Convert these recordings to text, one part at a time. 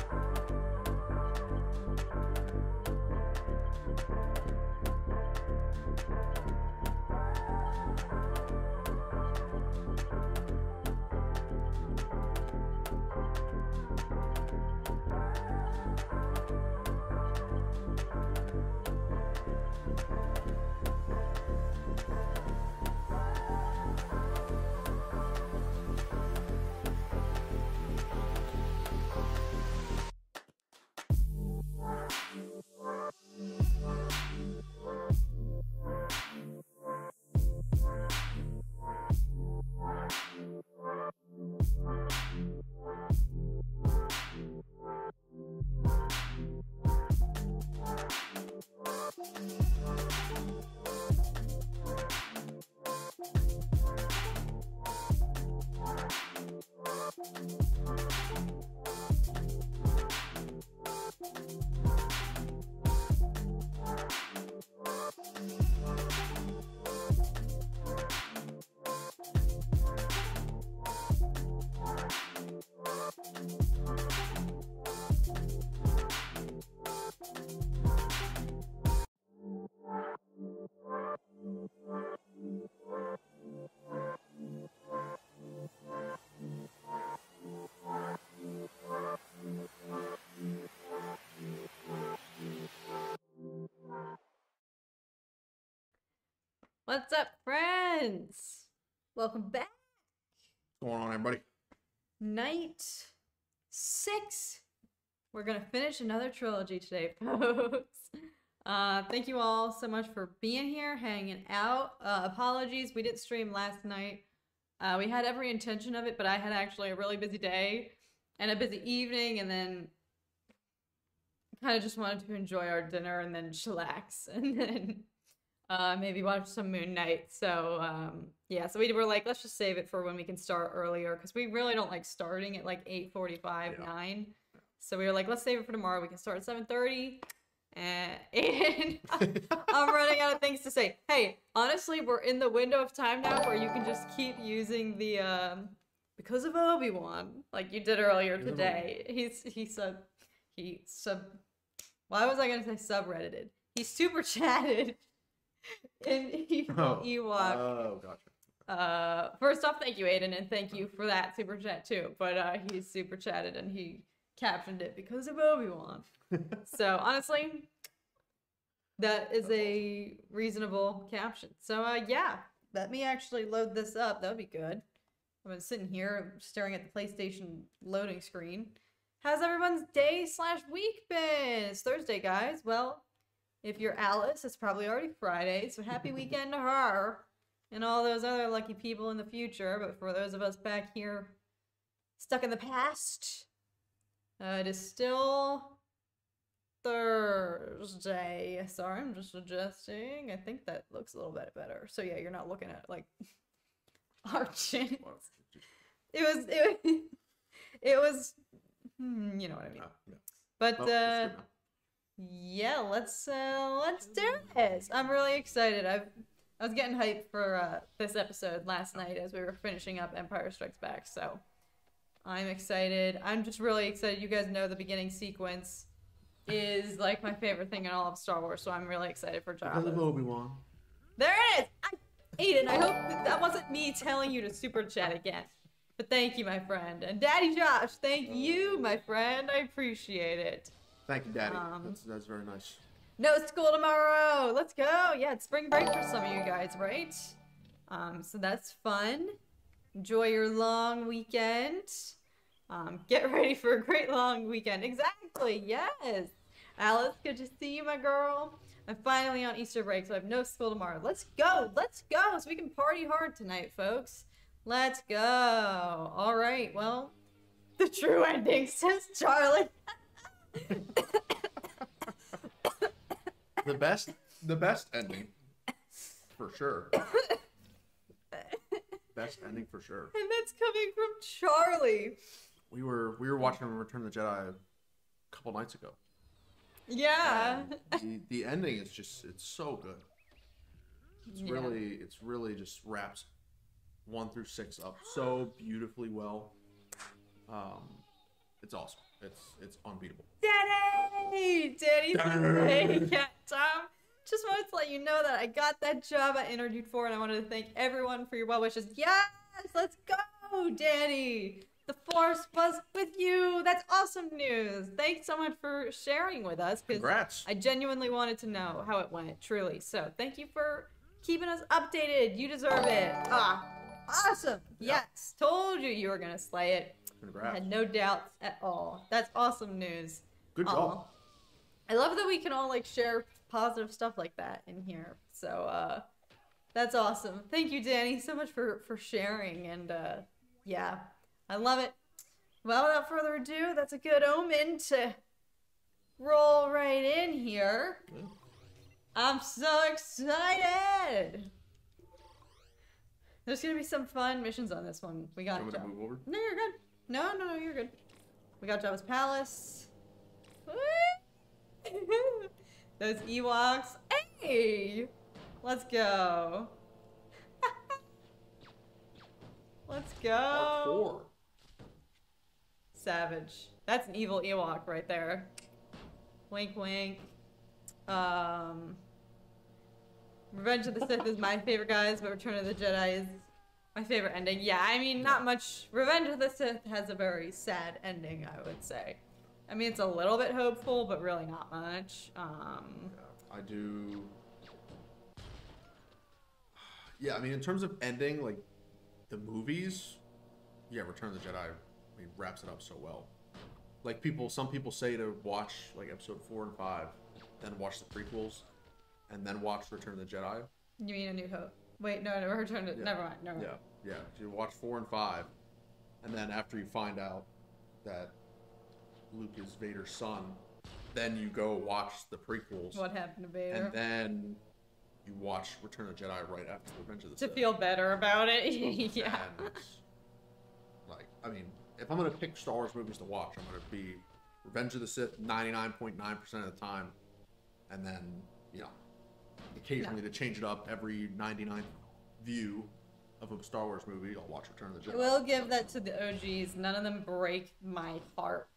Thank you. What's up, friends? Welcome back. What's going on, everybody? Night six. We're gonna finish another trilogy today, folks. Uh, thank you all so much for being here, hanging out. Uh, apologies, we didn't stream last night. Uh, we had every intention of it, but I had actually a really busy day and a busy evening, and then kind of just wanted to enjoy our dinner and then chillax, and then uh, maybe watch some Moon Knight. So um, yeah, so we were like, let's just save it for when we can start earlier because we really don't like starting at like eight forty-five, Yeah. nine. So we were like, let's save it for tomorrow. We can start at seven thirty. And, and I'm running out of things to say. Hey, honestly, we're in the window of time now where you can just keep using the um, because of Obi Wan, like you did earlier today. He's he sub he sub. Why was I gonna say subreddited? He super chatted an evil Oh, Ewok. Oh, gotcha. Uh, first off, thank you, Aden, and thank you for that super chat too. But uh, he super chatted and he captioned it because of Obi Wan. so honestly, that is a reasonable caption. So uh, yeah, let me actually load this up. That would be good. I've been sitting here staring at the PlayStation loading screen. How's everyone's day slash week been? It's Thursday, guys. Well, if you're Alice, it's probably already Friday, so happy weekend to her and all those other lucky people in the future. But for those of us back here stuck in the past, uh, it is still Thursday. Sorry, I'm just adjusting. I think that looks a little bit better. So yeah, you're not looking at like our. Well, It was it, it was hmm, you know what I mean. ah, yeah. But it's uh. Yeah, let's uh let's do this. I'm really excited. I've I was getting hyped for uh this episode last night as we were finishing up Empire Strikes Back, so I'm excited. I'm just really excited. You guys know the beginning sequence is like my favorite thing in all of Star Wars, so I'm really excited for Because of Jabba. Obi Wan. There it is. I, Aden, I hope that, that wasn't me telling you to super chat again. But thank you, my friend. And Daddy Josh, thank you, my friend. I appreciate it. Thank you, Daddy. Um, that's, that's very nice. No school tomorrow. Let's go. Yeah, it's spring break for some of you guys, right? Um, so that's fun. Enjoy your long weekend. Um, get ready for a great long weekend. Exactly. Yes. Alice, good to see you, my girl. I'm finally on Easter break, so I have no school tomorrow. Let's go. Let's go. So we can party hard tonight, folks. Let's go. All right. Well, the true ending, says Charlie. The best, the best ending, for sure. best ending for sure. And that's coming from Charlie. We were we were watching Return of the Jedi a couple nights ago. Yeah. The, the ending is just it's so good. It's Yeah. really it's really just wraps one through six up so beautifully well. Um, it's awesome. It's it's unbeatable. Daddy! Daddy! Daddy! yeah, Tom. Just wanted to let you know that I got that job I interviewed for, and I wanted to thank everyone for your well wishes. Yes! Let's go, Daddy! The force was with you. That's awesome news. Thanks so much for sharing with us. Congrats. I genuinely wanted to know how it went, truly. So thank you for keeping us updated. You deserve it. Ah, awesome. Yes, told you you were gonna slay it. I had no doubts at all. That's awesome news. Good Aw. job. I love that we can all like share positive stuff like that in here. So uh that's awesome. Thank you, Danny, so much for for sharing and uh yeah, I love it. Well, without further ado, that's a good omen to roll right in here. Yeah. I'm so excited. There's gonna be some fun missions on this one. We got You want me to move over? no, you're good. No, no, no, you're good. We got Jabba's palace. Those Ewoks. Hey! Let's go. Let's go. Mark four. Savage. That's an evil Ewok right there. Wink, wink. Um, Revenge of the Sith is my favorite, guys, but Return of the Jedi is my favorite ending. Yeah, I mean, not much. Revenge of the Sith has a very sad ending, I would say. I mean, it's a little bit hopeful, but really not much. Um, Yeah, I do. Yeah, I mean, in terms of ending, like the movies, yeah, Return of the Jedi, I mean, wraps it up so well. Like people, some people say to watch like episode four and five, then watch the prequels, and then watch Return of the Jedi. you mean A New Hope? Wait, no, no, Return to. Yeah. Never mind. Never mind. Yeah, yeah. You watch four and five, and then after you find out that Luke is Vader's son, then you go watch the prequels. What happened to Vader? and then you watch Return of the Jedi right after Revenge of the to Sith. To feel better about it. yeah. And like, I mean, if I'm gonna pick Star Wars movies to watch, I'm gonna be Revenge of the Sith 99.9% of the time, and then you know, occasionally to change it up every 99th view of a Star Wars movie, I'll watch Return of the I Jedi. will give that to the OGs. None of them break my heart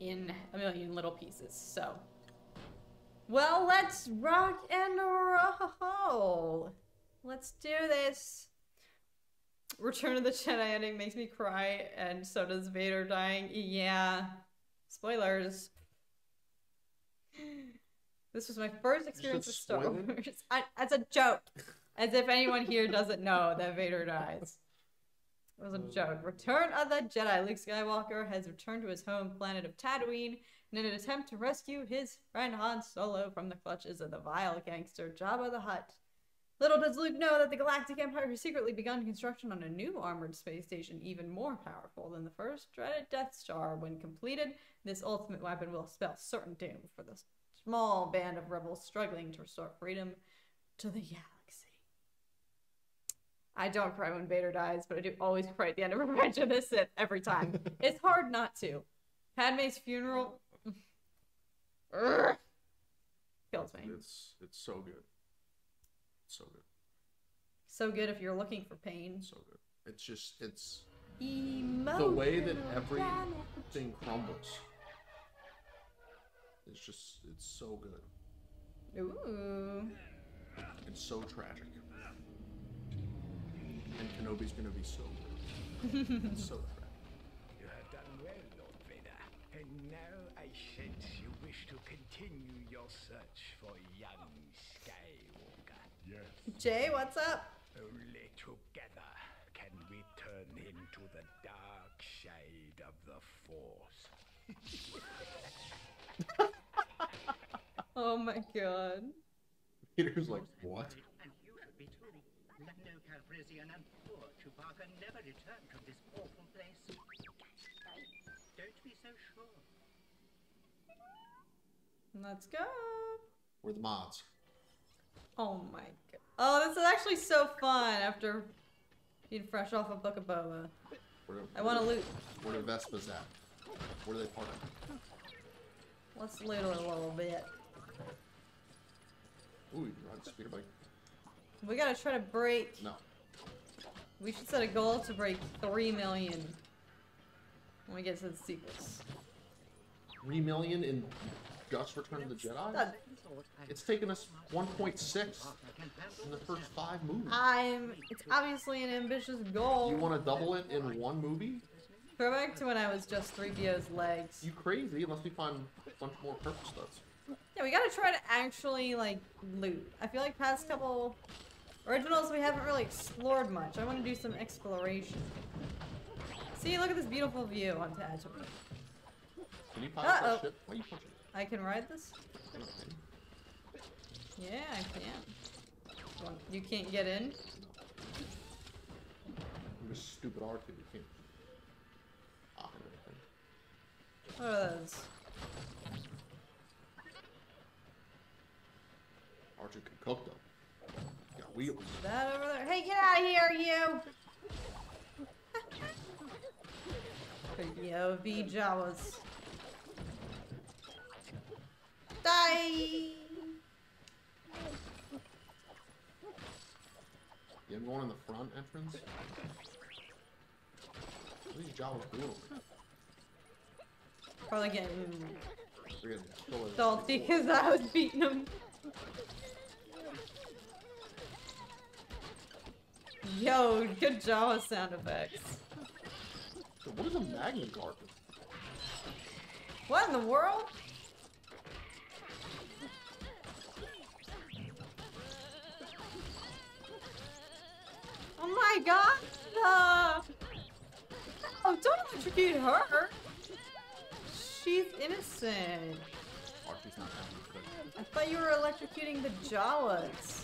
in a million little pieces. So, well, let's rock and roll. Let's do this. Return of the Jedi ending makes me cry, and so does Vader dying. Yeah. Spoilers. This was my first experience with Star? Wars. I, as a joke. As if anyone here doesn't know that Vader dies. It was a oh, joke. Return of the Jedi. Luke Skywalker has returned to his home planet of Tatooine in an attempt to rescue his friend Han Solo from the clutches of the vile gangster Jabba the Hutt. Little does Luke know that the Galactic Empire has secretly begun construction on a new armored space station even more powerful than the first dreaded Death Star. When completed, this ultimate weapon will spell certain doom for the small band of rebels struggling to restore freedom to the galaxy. I don't cry when Vader dies, but I do always cry at the end of Revenge of the Sith every time. it's hard not to. Padme's funeral kills me. It's it's so good. It's so good. So good if you're looking for pain. So good. It's just it's Emotional the way that everything crumbles. It's just it's so good. Ooh. It's so tragic. And Kenobi's gonna be so good. It's so tragic. You have done well, Lord Vader. And now I sense you wish to continue your search for young Skywalker. Yes. Jay, what's up? Only together can we turn him to the dark side of the Force. Oh my god. Peter's like, what? And you should be too. Let no and poor Chewbacca never return to this awful place. Don't be so sure. Let's go. We're the mods. Oh my god. Oh, this is actually so fun after being fresh off a book of Boba. Where, I want to loot. Where the Vespa's at? Where do they park? Let's loot a little bit. Ooh, you ride the speeder bike. We gotta try to break. No. We should set a goal to break 3 million when we get to the sequels. Three million in just Return of the Jedi? That- It's taken us 1.6 in the first five movies. I'm. It's obviously an ambitious goal. You want to double it in one movie? Go back to when I was just 3PO's legs. You crazy? Unless we find a bunch more purple studs. Yeah, we gotta try to actually, like, loot. I feel like past couple originals we haven't really explored much. I want to do some exploration. See, look at this beautiful view on Tatooine. Can you pilot ship? Why you punching? I can ride this? I don't know. Yeah, I can. Well, You can't get in? I'm just stupid R2. You can't. Ah. What are those? R2 can cook though. Is that over there? Hey, get out of here, you! POV Jawas. Die! Yeah, I'm going in the front entrance. What are these Jawas doing? Probably getting They're getting killed. salty because I was beating them. Yo, good Jawa sound effects. What is a magnet Guard? What in the world? Oh my god! Uh, oh, don't electrocute her! She's innocent. Not having a good. I thought you were electrocuting the Jawas.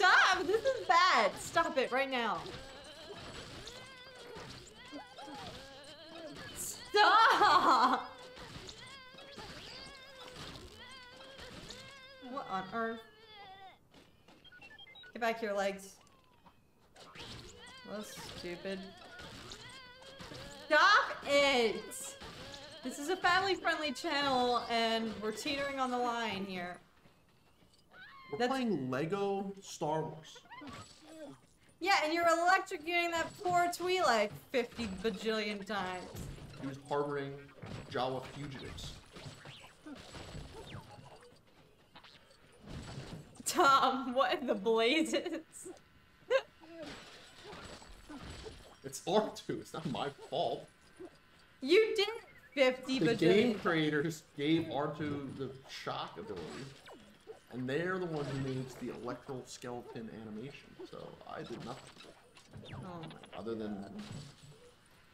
Stop! This is bad! Stop it right now. Stop! What on earth? Get back here, legs. That's stupid. Stop it! This is a family-friendly channel, and we're teetering on the line here. We're That's- playing Lego Star Wars. Yeah, and you're electrocuting that poor Twi'lek 50 bajillion times. He was harboring Jawa fugitives. Tom, what in the blazes? It's R2. It's not my fault. You did 50 The but game creators gave R2 the shock ability, and they're the one who makes the electral skeleton animation. So I did nothing Oh my other than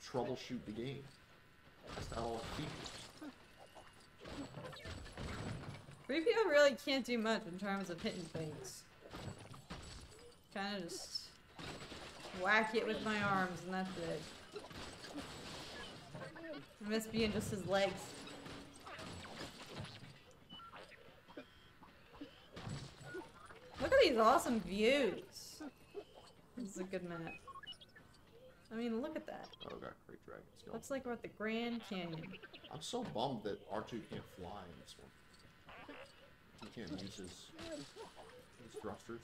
troubleshoot the game. That's all features. 3PO really can't do much in terms of hitting things. Kinda just whack it with my arms and that's it. I miss being just his legs. Look at these awesome views. This is a good map. I mean, look at that. Oh, got great dragon skeleton. Looks like we're at the Grand Canyon. I'm so bummed that R2 can't fly in this one. He can't use his, his thrusters.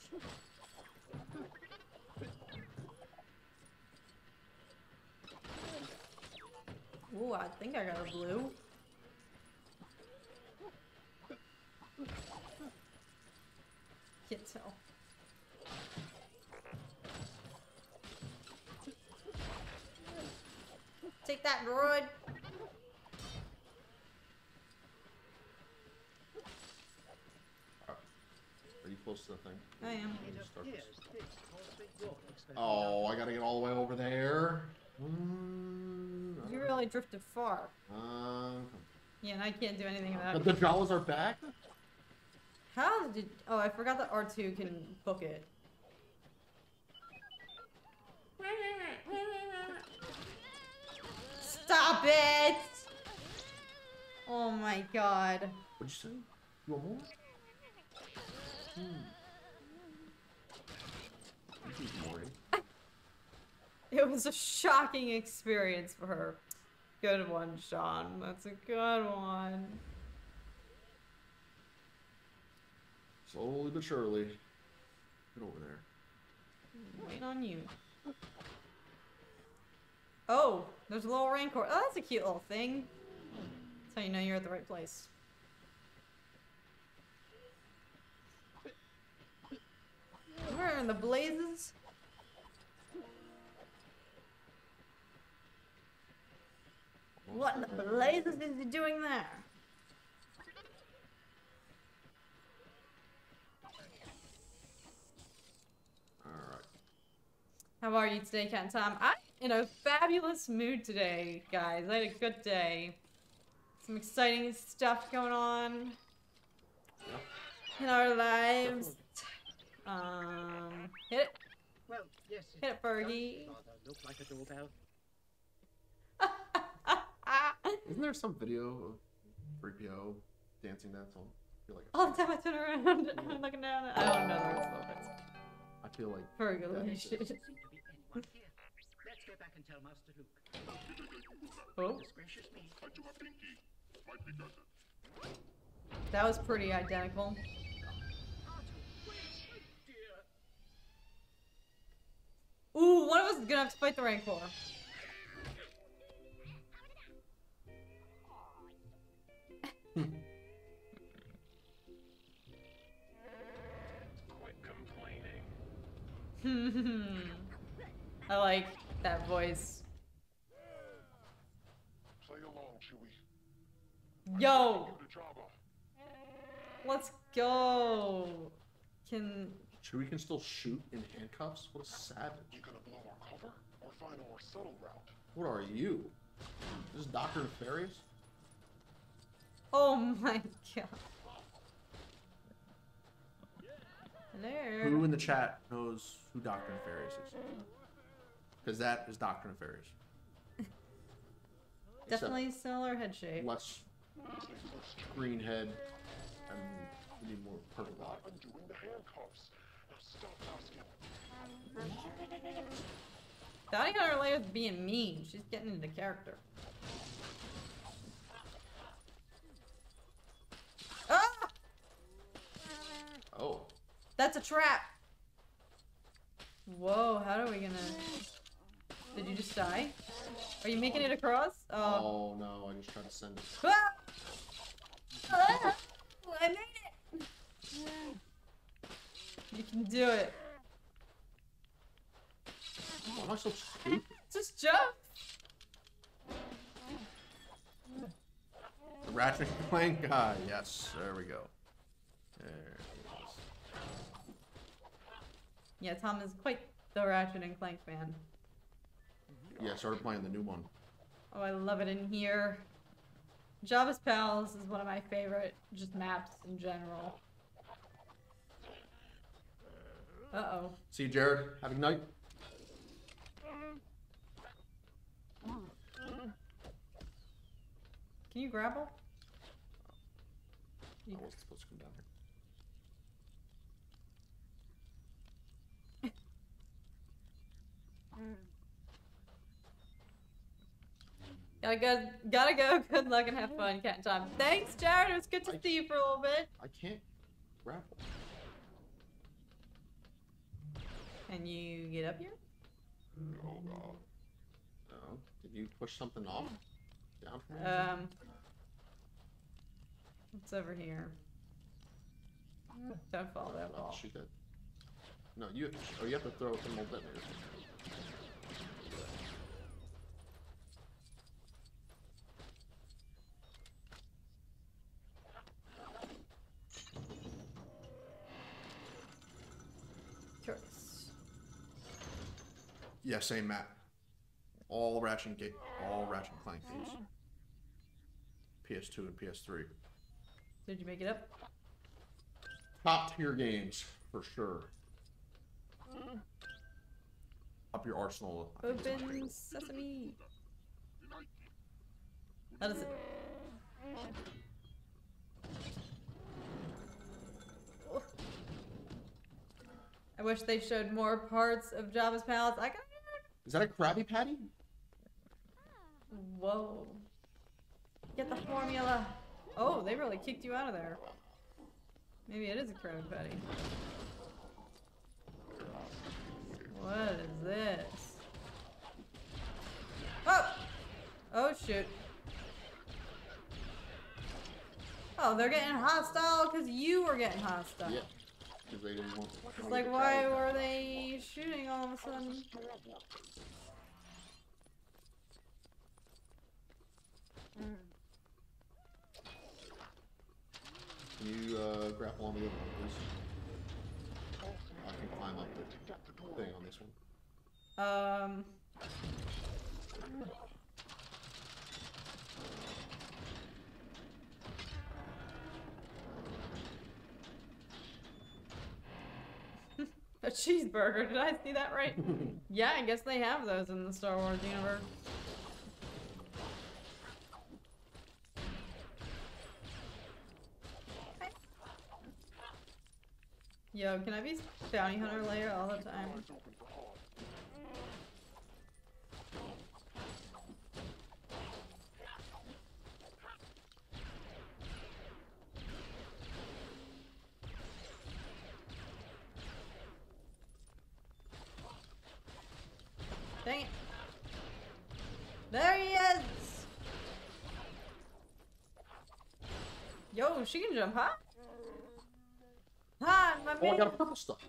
Ooh, I think I got a blue. Can't tell. Take that, droid. Are you close to the thing? I am. It Just start appears this. this possibly your expert. Oh, I gotta get all the way over there. Mm, You really drifted far. Um, Yeah, and I can't do anything about it. but the it. Jawas are back. How did? Oh, I forgot that R two can book it. Stop it! Oh my god. What'd you say? You want more? Hmm. You keep more? It was a shocking experience for her. Good one, Sean. That's a good one. Slowly but surely. Get over there. Waiting on you. Oh, there's a little rancor. Oh, that's a cute little thing. That's how you know you're at the right place. We're in the blazes. What in the blazes is he doing there? How are you today, Cat and Tom? I'm in a fabulous mood today, guys. I had a good day. Some exciting stuff going on Yeah. in our lives. Um, hit it. Well, yes. Hit it, Fergie. does look like a doorbell. Isn't there some video of 3PO dancing that song? Like All the time I turn around, I'm looking down. I don't know the words of it. I feel like Fergie, and tell Master Luke. Oh, gracious me. that was pretty identical. Ooh, one of us is gonna have to fight the Rancor. Quit complaining. I like that voice. Play along, Chewie. Yo, You the Jabba. let's go. Can Chewie can still shoot in handcuffs? What a savage. You gonna blow our cover or find a more subtle route? What are you? This is Doctor Nefarious? oh my god. Hello. Who in the chat knows who Doctor Nefarious is? Because that is Doctor of Except Definitely similar head shape. less green head and we need more purple body. Undoing the handcuffs. Now stop asking. Bounty Hunter Leia's being mean. She's getting into character. Ah! Oh, That's a trap. Whoa, how are we gonna... Did you just die? Are you making it across? Oh. oh no! I just tried to send it. Ah! Ah! I made it! You can do it. Why am I so stupid? Just jump. The Ratchet and Clank guy. Yes, there we go. There. Yeah, Tom is quite the Ratchet and Clank fan. Yeah, I started playing the new one. Oh, I love it in here. Jabba's Palace is one of my favorite just maps in general. Uh-oh. See, you, Jared, Have a night. Can you grapple? I wasn't supposed to come down here. Mm. Gotta go, gotta go. Good luck and have fun, Cat and Tom. Thanks, Jared. It was good to see you for a little bit. I can't grapple. Can you get up here? Oh god. No. Did you push something off? Down me? Um, what's over here? Don't follow that Oh, wall. shoot that. No, you. Oh, you have to throw thermal detonators. Turrets. Yeah, same map. All Ratchet and all Ratchet and Clank games. PS2 and PS3. Did you make it up? Top tier games for sure. Mm. Up your arsenal. I think is much Open sesame. How does it? I wish they showed more parts of Jabba's Palace. I got. Is that a Krabby Patty? Whoa. Get the formula. Oh, they really kicked you out of there. Maybe it is a Krabby Patty. What is this? Oh! Oh shoot. Oh, they're getting hostile because you were getting hostile. Yeah. Because they didn't want. It's like, why were they shooting all of a sudden? Can you uh, grapple on the other one, please? I can climb up the thing on this one. Um. A cheeseburger. Did I see that right? yeah, I guess they have those in the Star Wars universe. Yo, can I be bounty hunter Leia all the time? Dang it. There he is! Yo, she can jump high. Hi, my Oh, I got a purple stuff.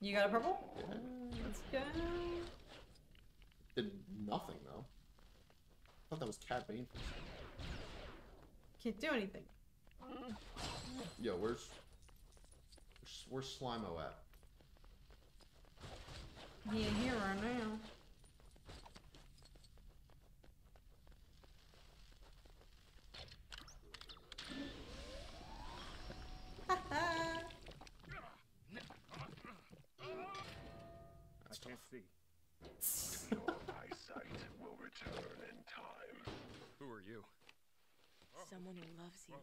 You got a purple? Yeah. Let's go. Did nothing though. I thought that was Cad Bane. for a second. Can't do anything. Yo, where's where's, where's Slimo at? He ain't here right now. I can't see. Your eyesight will return in time. Who are you? Someone who loves you.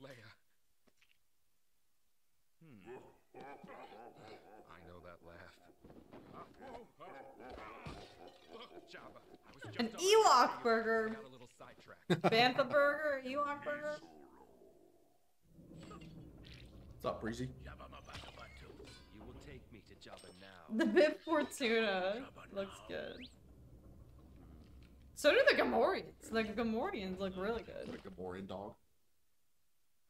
Leia. Hmm. I know that laugh. Look, Jabba, I was An just on Ewok burger. Got a little sidetracked. Bantha burger, Ewok burger. What's up, Breezy? You will take me to Jabba now. The Bib Fortuna looks good. So do the Gamorreans. The Gamorreans look really Got good. a Gamorrean dog.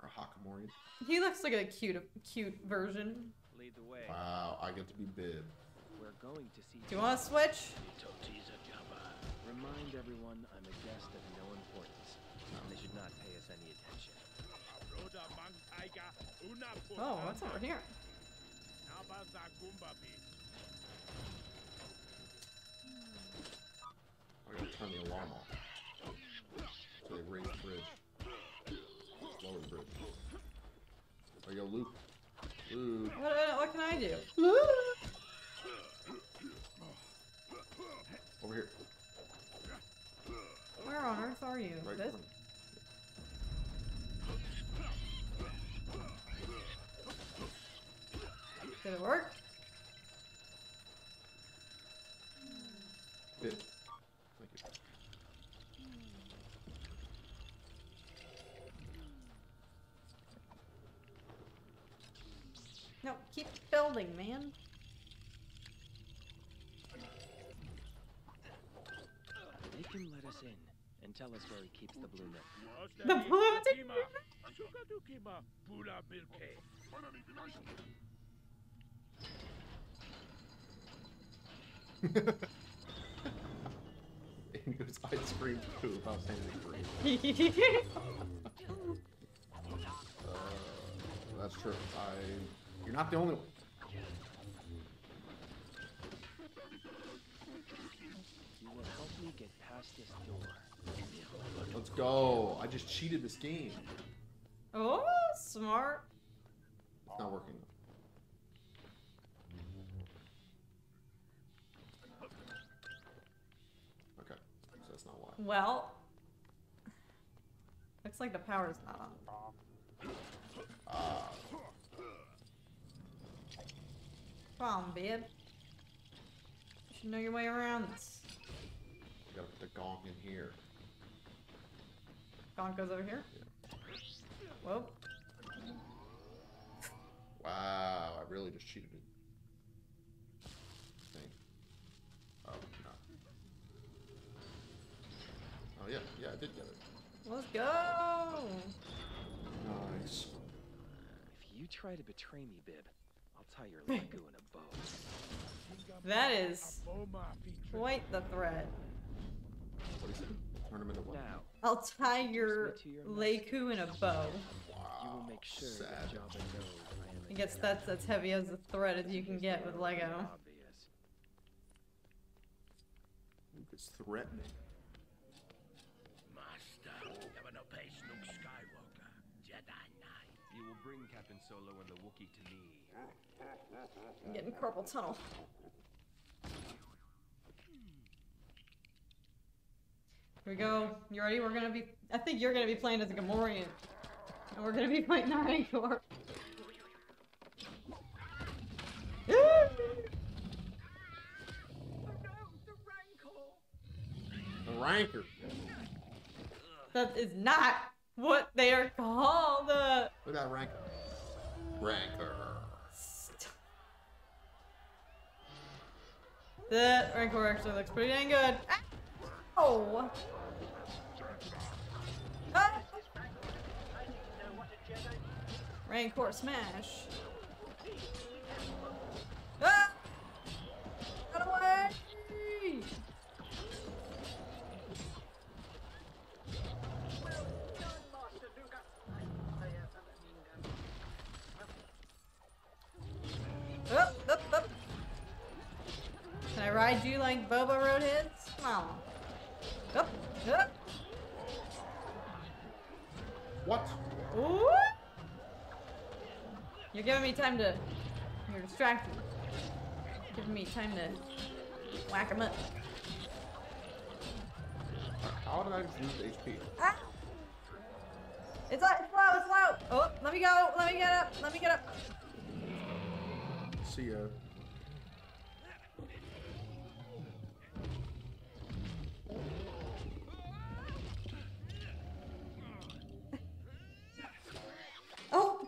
Or Hakamori. He looks like a cute, cute version. Lead the way. Wow, I get to be Bib. We're going to see. Do you want to switch? Remind everyone I'm a guest of no importance. They should not pay us any attention. Oh, what's over here? I gotta turn the alarm off. So they raise the bridge. Lower the bridge. There you go, Luke. Luke. What, what can I do? Over here. Where on earth are you? Right. This? Did it work? Bib. Thank you. No, keep building, man. They can let us in and tell us where he keeps the blue note. The blue And goes, I screamed too was saying anything. Uh, that's true. I. You're not the only one. You will help me get past this door. Let's go. I just cheated this game. oh, smart. It's not working. Well, looks like the power's not on. Ah, Come on, babe. You should know your way around this. you gotta put the Gonk in here. Gonk goes over here. Whoa. Wow, I really just cheated it. Thing. Oh, no. Oh, yeah, yeah, I did get it. Let's go. Nice. Uh, if you try to betray me, Bib, I'll tie your lekku in a bow. That is quite the threat. What is it? Turn him into what? Now, I'll tie your to your lekku in a bow. you will Wow, make sure sad. that Jabba knows I guess that's as heavy as a threat as you can get with Lego. Obvious. Luke is threatening. Master, have no place, Luke Skywalker. Jedi Knight. You will bring Captain Solo and the Wookiee to me. I'm getting carpal tunnel. Here we go. You ready? We're gonna be. I think you're gonna be playing as a Gamorrean. And we're gonna be fighting the Rancor. The Ranker. that is not what they are called. Uh, Look at that Ranker. Ranker. the Rancor actually looks pretty dang good. Oh! Ah! Rancor smash. Ah! Get away! I ride you like Boba rode his? Come on. Up, up. What? Ooh. You're giving me time to. You're distracted. Giving me time to whack him up. How did I just lose HP? Ah! It's, it's low, it's low. Oh, let me go. Let me get up. Let me get up. See ya. Oh!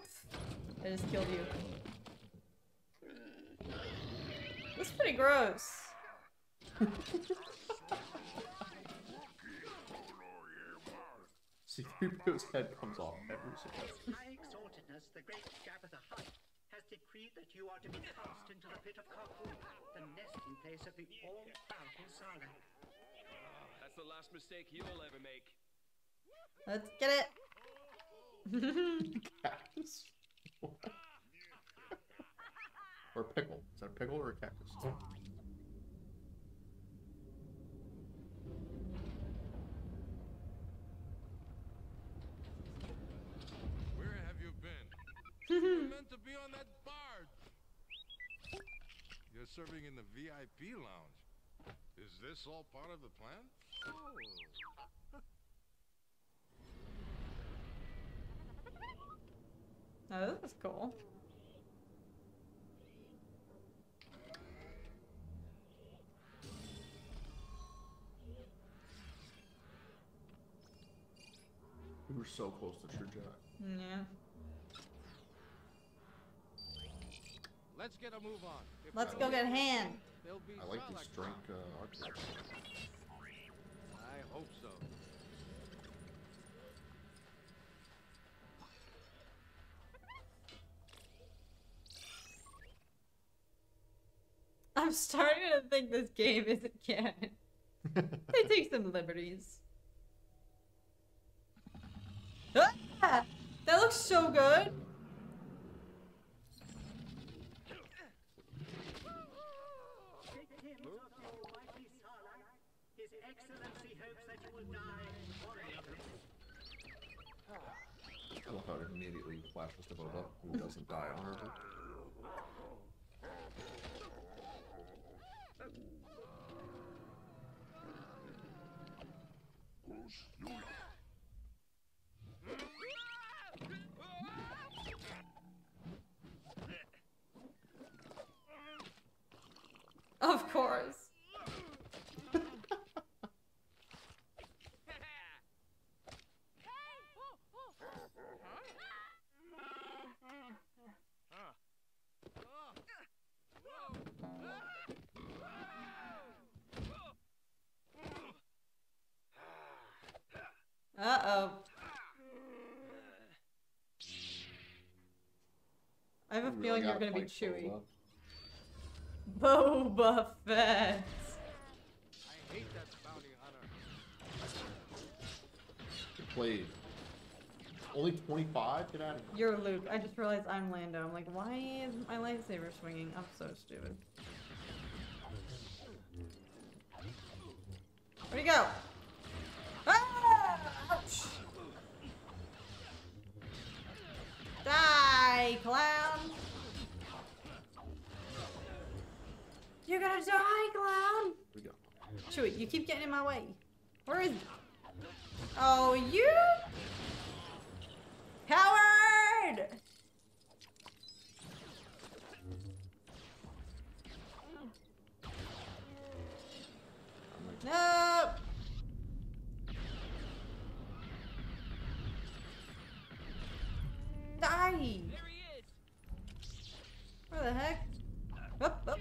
I just killed you. That's pretty gross. C-3PO's head comes off every single time. High exaltedness, the great Jabba Hutt, has decreed that you are to be cast into the pit of Carkoon, the nesting place of the all-powerful Sarlacc. That's the last mistake you'll ever make. Let's get it. Cactus? What? or a pickle. Is that a pickle or a cactus? Where have you been? You're meant to be on that barge. You're serving in the VIP lounge. Is this all part of the plan? Oh. Oh, this is cool. We were so close to True Jedi. Yeah. Let's get a move on. If Let's we go get this hand. thing, there'll be I like these Sarlacc drink uh, arcades. I hope so. I'm starting to think this game isn't canon. they take some liberties. Ah! That looks so good. Great hymns of the almighty Sarlacc, His Excellency hopes that you will die honorably. I love how it immediately flashes to Boba, who doesn't die honorably. Of course. Uh oh. I have a feeling really you're gonna be fight Chewie. Boba. Boba Fett. I hate that bounty hunter. Good played. Only 25? Get out of here. You're Luke. I just realized I'm Lando. I'm like, why is my lightsaber swinging? I'm so stupid. Where'd he go? Die, clown! You're gonna die, clown! Here we go. Chewie, you keep getting in my way. Where is Oh, you coward! No. Die! Where the heck? Up, up,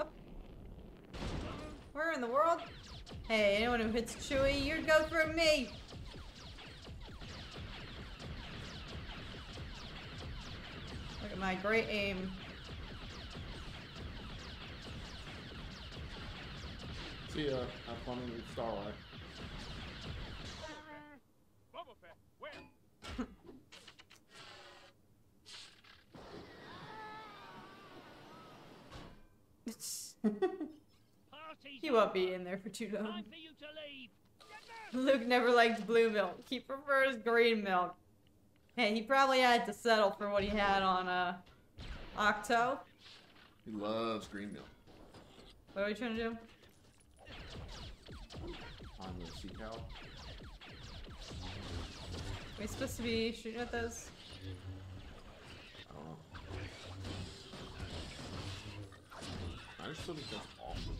up. Where in the world? Hey, anyone who hits Chewie, you go through me! Look at my great aim. see uh, ya. Have fun in Starlight. Boba Fett, where? Party's he won't over. be in there for too long. Time for you to leave. Luke never liked blue milk. He prefers green milk. Hey, he probably had to settle for what he had on uh Ahch-To. He loves green milk. What are we trying to do? I'm the sea cow. Are we supposed to be shooting at those? I don't know. I just still think that's awesome.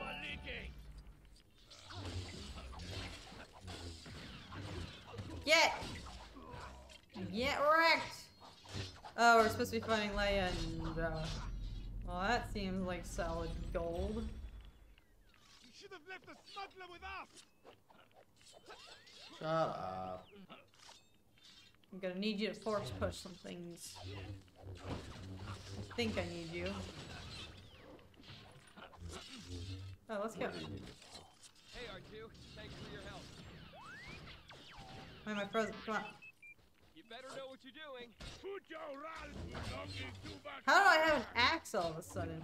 Balliti. Get! Get wrecked! Oh, we're supposed to be fighting Leia and, uh, well, that seems like solid gold. You should have left the smuggler with us! Shut up. I'm gonna need you to force push some things. I think I need you. Oh, let's go. Hey, R2. Thanks for your help. Why am I frozen? Come on. You better know what you're doing. Put your Ralph donkey to back. How do I have an axe all of a sudden?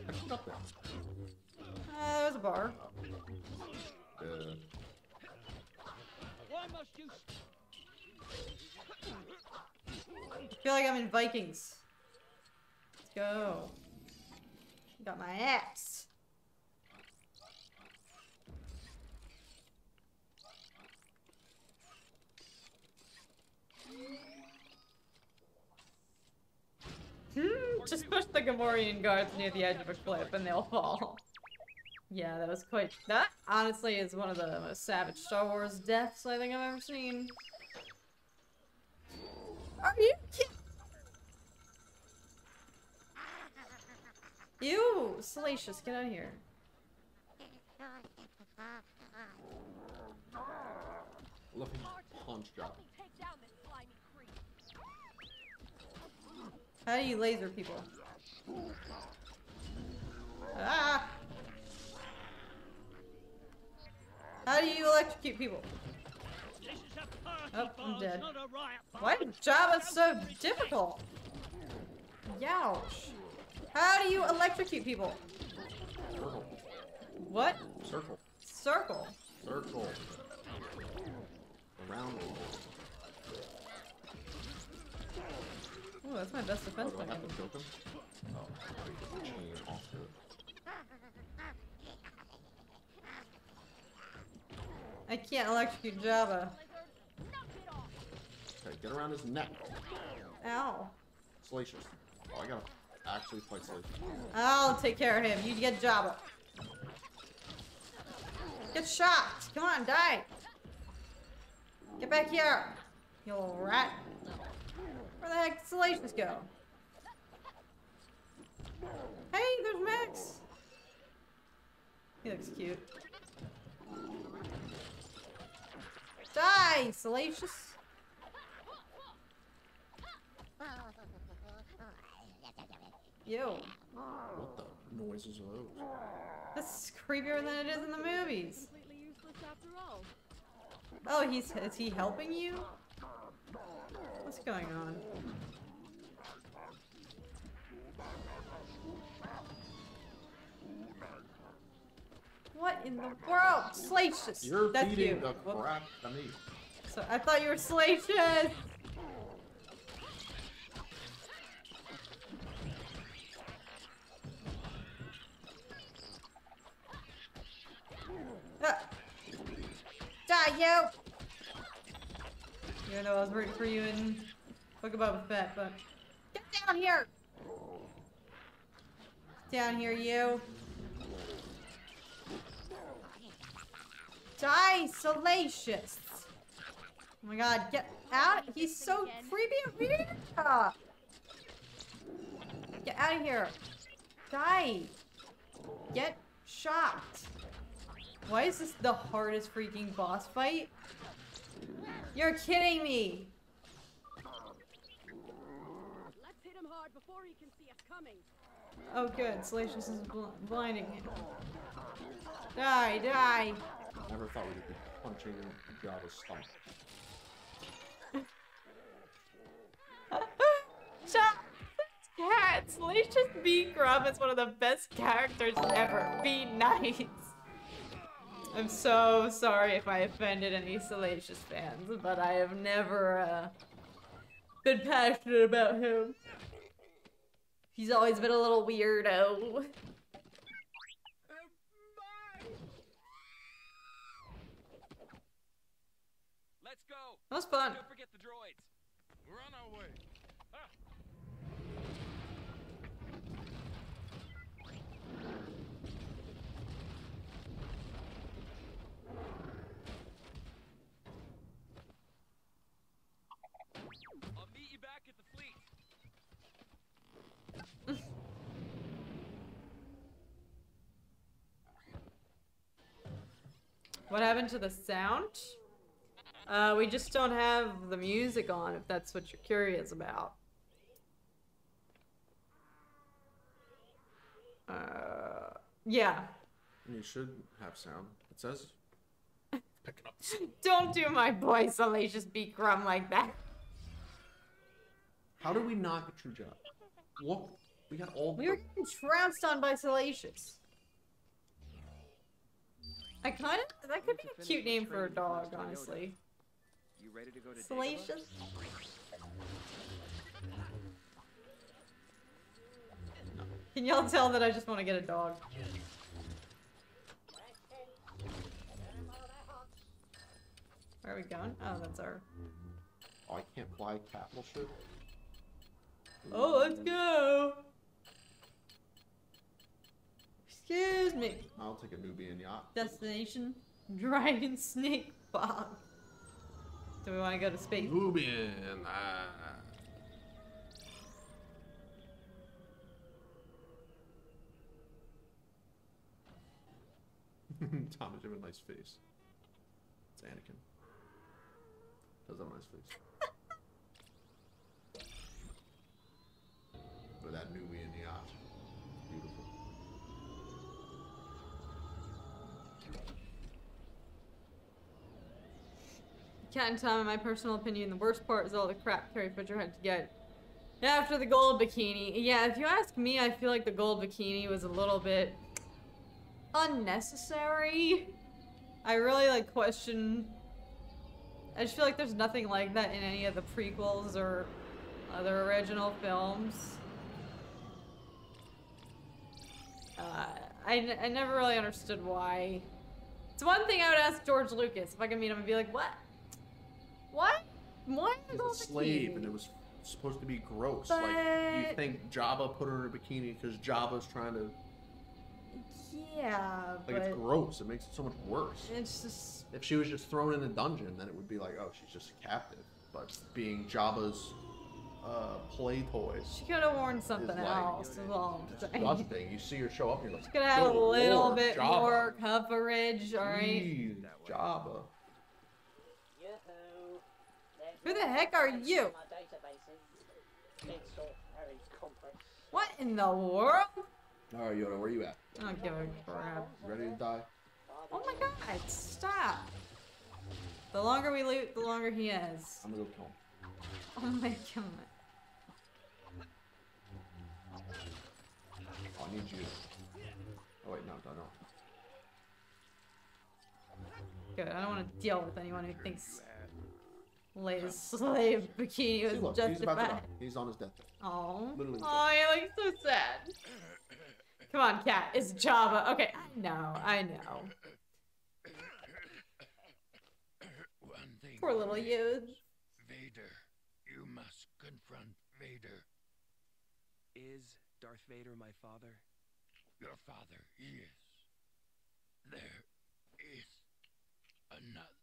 Uh, there's a bar. Uh, Why must you I feel like I'm in Vikings. Let's go. Got my axe. Hmm, Just push the Gamorrean guards near the edge of a cliff and they'll fall. Yeah, that was quite. That honestly is one of the most savage Star Wars deaths I think I've ever seen. Are you kidding? Ew, Salacious, get out of here. look punch job. How do you laser people? Ah! How do you electrocute people? Oh, I'm dead. Why is Jabba so difficult? Youch. How do you electrocute people? Circle. What? Circle. Circle. Circle. Around. Ooh, that's my best Oh, defense do I have to choke him? Oh, I need to chain off it. I can't electrocute Jabba. Okay, get around his neck. Ow. Salacious. Oh, I gotta actually fight Salacious. I'll take care of him. You get Jabba. Get shot. Come on, die. Get back here. You little rat. Where the heck did Salacious go? Hey, there's Max. He looks cute. Die, Salacious. Yo. What the noises are those? This is creepier than it is in the movies. Completely useless after all. Oh, he's is he helping you? What's going on? What in the world? Salacious. You're That's beating you. the crap of me. So I thought you were Salacious. Uh, die, you! Even though I was rooting for you in Book of Boba Fett, but get down here! Down here, you! Die, Salacious! Oh my god, get out! He's so creepy and weird! Get out of here! Die! Get shot! Why is this the hardest freaking boss fight? You're kidding me! Let's hit him hard before he can see us coming. Oh good, Salacious is bl blinding him. Die, die! Never thought we'd be punching Jabba's stomach. Shut Cat, Salacious B. Crumb is one of the best characters ever. Be nice. I'm so sorry if I offended any Salacious fans, but I have never uh, been passionate about him. He's always been a little weirdo. Let's go. That was fun. Don't forget the droids. We're on our way. I'll meet you back at the fleet. What happened to the sound? Uh, we just don't have the music on, if that's what you're curious about. Uh, yeah. You should have sound. It says. Picking up. Don't do my boy Salacious B. Crumb like that. How did we not get True Job? Look, we got all. We were getting trounced on by Salacious. I kind of that could be a cute name for a dog, honestly. You ready to go to Salacious. Can y'all tell that I just want to get a dog? Where are we going? Oh, that's our. Oh, I can't fly capital ship. Oh, let's go. Excuse me. I'll take a Nubian yacht. Destination Dragon Snake Bog. Do we want to go to space? Nubian. Ah. Thomas, you have a nice face. It's Anakin. Does have a nice face. but that Nubian yacht. Beautiful. Cat and Tom, in my personal opinion, the worst part is all the crap Carrie Fisher had to get after the gold bikini. Yeah, if you ask me, I feel like the gold bikini was a little bit unnecessary. I really like question. I just feel like there's nothing like that in any of the prequels or other original films. Uh, I, I never really understood why. It's one thing I would ask George Lucas if I could meet him and be like, what? What? Why the a slave, bikini? and it was supposed to be gross. Like you think Jabba put her in a bikini because Jabba's trying to Yeah, like it's gross. It makes it so much worse. it's just If she was just thrown in a dungeon, then it would be like, oh, she's just a captive. But being Jabba's uh, play toys, she could have worn something like- else. Is all I'm disgusting. You see her show up, and you're like, Could have had a little Lord, bit more coverage, alright? Jeez, Jabba. Who the heck are you? What in the world? All right, Yoda, where you at? I don't give a crap. Ready to die? Oh my god, stop. The longer we loot, the longer he is. I'm gonna go kill him. Oh my god. Oh, I need you. Oh wait, no, no, no. Good, I don't want to deal with anyone who thinks Leia's slave bikini See, was look, he's about to die. He's on his deathbed. Oh, Literally oh, you look so sad. Come on, cat. It's Java. Okay, I know, I know. One thing Poor little remains. you. Vader, you must confront Vader. Is Darth Vader my father? Your father, yes. There is another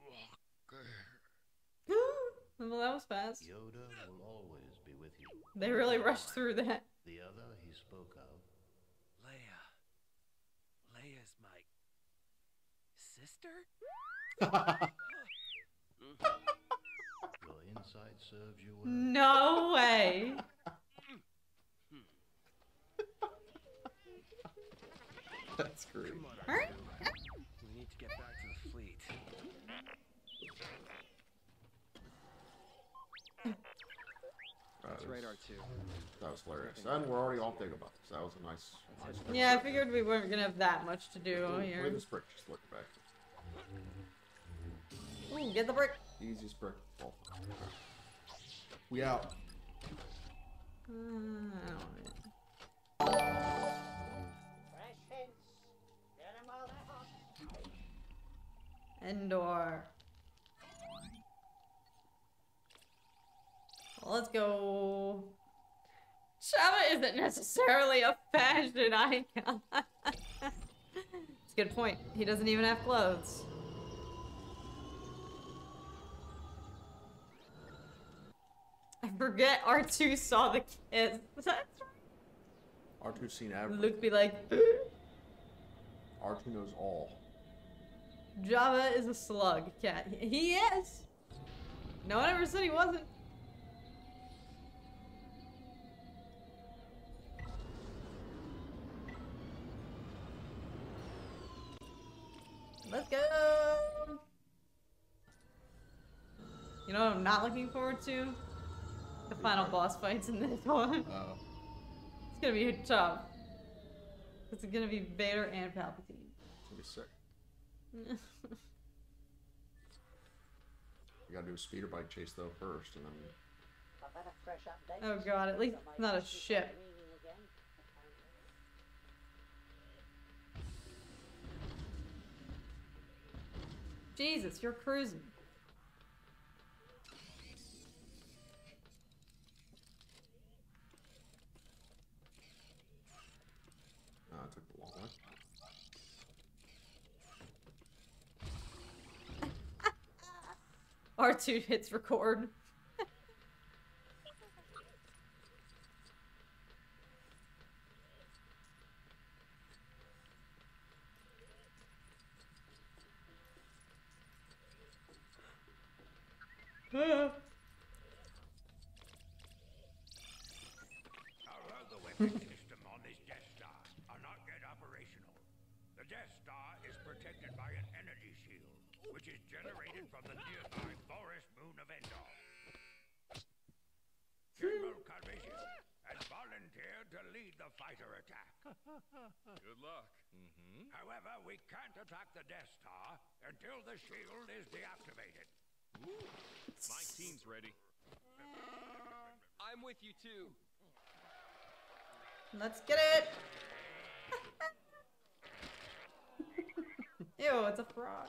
Skywalker. Well, that was fast. Yoda will always be with you. They really rushed through that. The other he spoke of. Leia. Leia's my sister? Your insight serves you well. No way. That's great. Come on, Alright. R2. We need to get back to the fleet. That's right, R2. That was hilarious. And we're already all off about this. that was a nice. nice Yeah, I figured we weren't gonna have that much to do Ooh, here. Look at this brick. Just look back. Ooh, get the brick. Easiest brick. Oh. We out. Uh, I don't know. Fresh hints. Get 'em while they're hot. Endor. Well, let's go. Shava isn't necessarily a fashion icon. It's a good point. He doesn't even have clothes. I forget R2 saw the kiss. That's right. R2 seen everything. Luke be like, R2 knows all. Jabba is a slug cat. He is. No one ever said he wasn't. Let's go. You know what I'm not looking forward to? The final boss fights in this one. Uh, It's gonna be tough. It's gonna be Vader and Palpatine. it's gonna be sick. You gotta do a speeder bike chase though first, and then Oh god, at least it's not a ship. Jesus, you're cruising. uh, it took a long way. R2 hits record. Although the weapon system on this Death Star are not yet operational, the Death Star is protected by an energy shield, which is generated from the nearby forest moon of Endor. General Calrissian has volunteered to lead the fighter attack. Good luck. Mm-hmm. However, we can't attack the Death Star until the shield is deactivated. My team's ready. I'm with you too. Let's get it! Ew, it's a frog.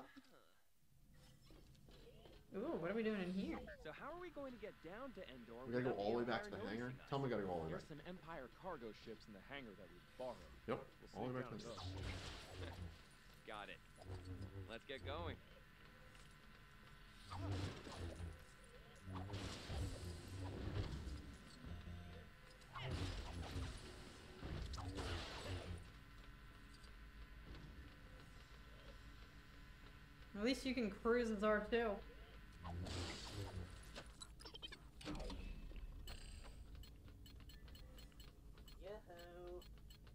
Ooh, what are we doing in here? So how are we going to get down to Endor? We gotta go all the way back to the hangar. noticing Tell me we gotta go all the way There's back. some Empire cargo ships in the hangar that we borrowed. Yep, We'll all the way back to down the. Got it. Let's get going. At least you can cruise as R2. Yoo-hoo.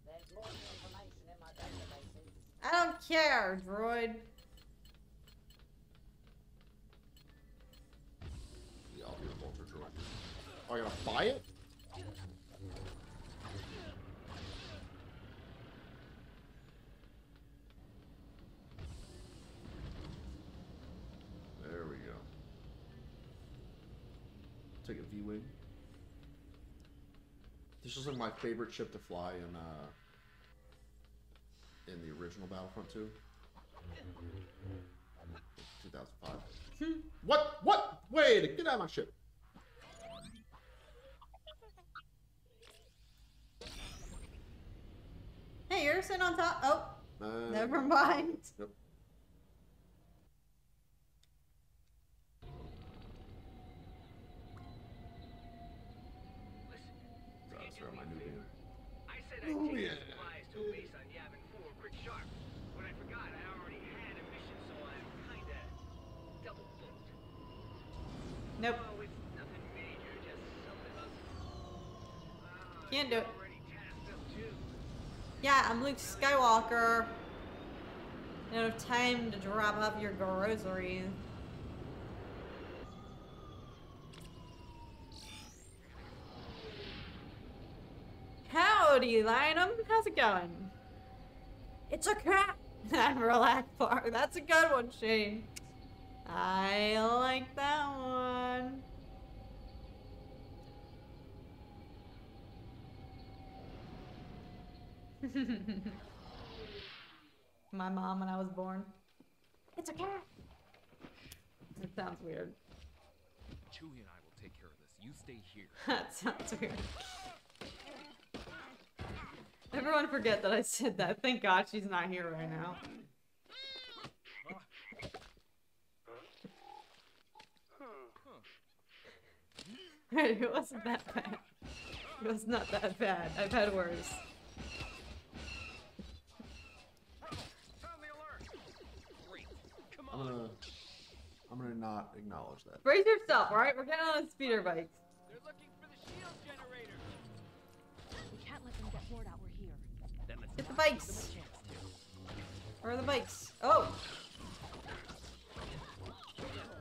There's more information in my databases. I don't care, droid. Yeah, I'll be droid. Oh, I gotta buy it? There we go. Take a V-wing. This is like my favorite ship to fly in uh in the original Battlefront 2. 2005. what? What? Wait! Get out of my ship. Hey, you're sitting on top. Oh, Uh, never mind. Yep. That's where my new game. I said Oh, I'd take yeah. supplies to a base on Yavin 4 quick sharp. But I forgot I already had a mission, so I'm kinda double booked. Nope. Oh, it's nothing major, just something about. Uh, Can't do it. Already tasked up too. Yeah, I'm Luke Skywalker. I don't have time to drop off your groceries. Howdy, Lionum. How's it going? It's a cat. Admiral Ackbar. That's a good one, Shane. I like that one. My mom when I was born. It's a cat. It sounds weird. Chewie and I will take care of this. You stay here. that sounds weird. Everyone forget that I said that. Thank God she's not here right now. Alright, it wasn't that bad. It was not that bad. I've had worse. I'm gonna, I'm gonna not acknowledge that. Brace yourself, alright? We're getting on a speeder bike. They're looking for the shield generator. The not give them bikes. a chance to. Where are the bikes? Oh!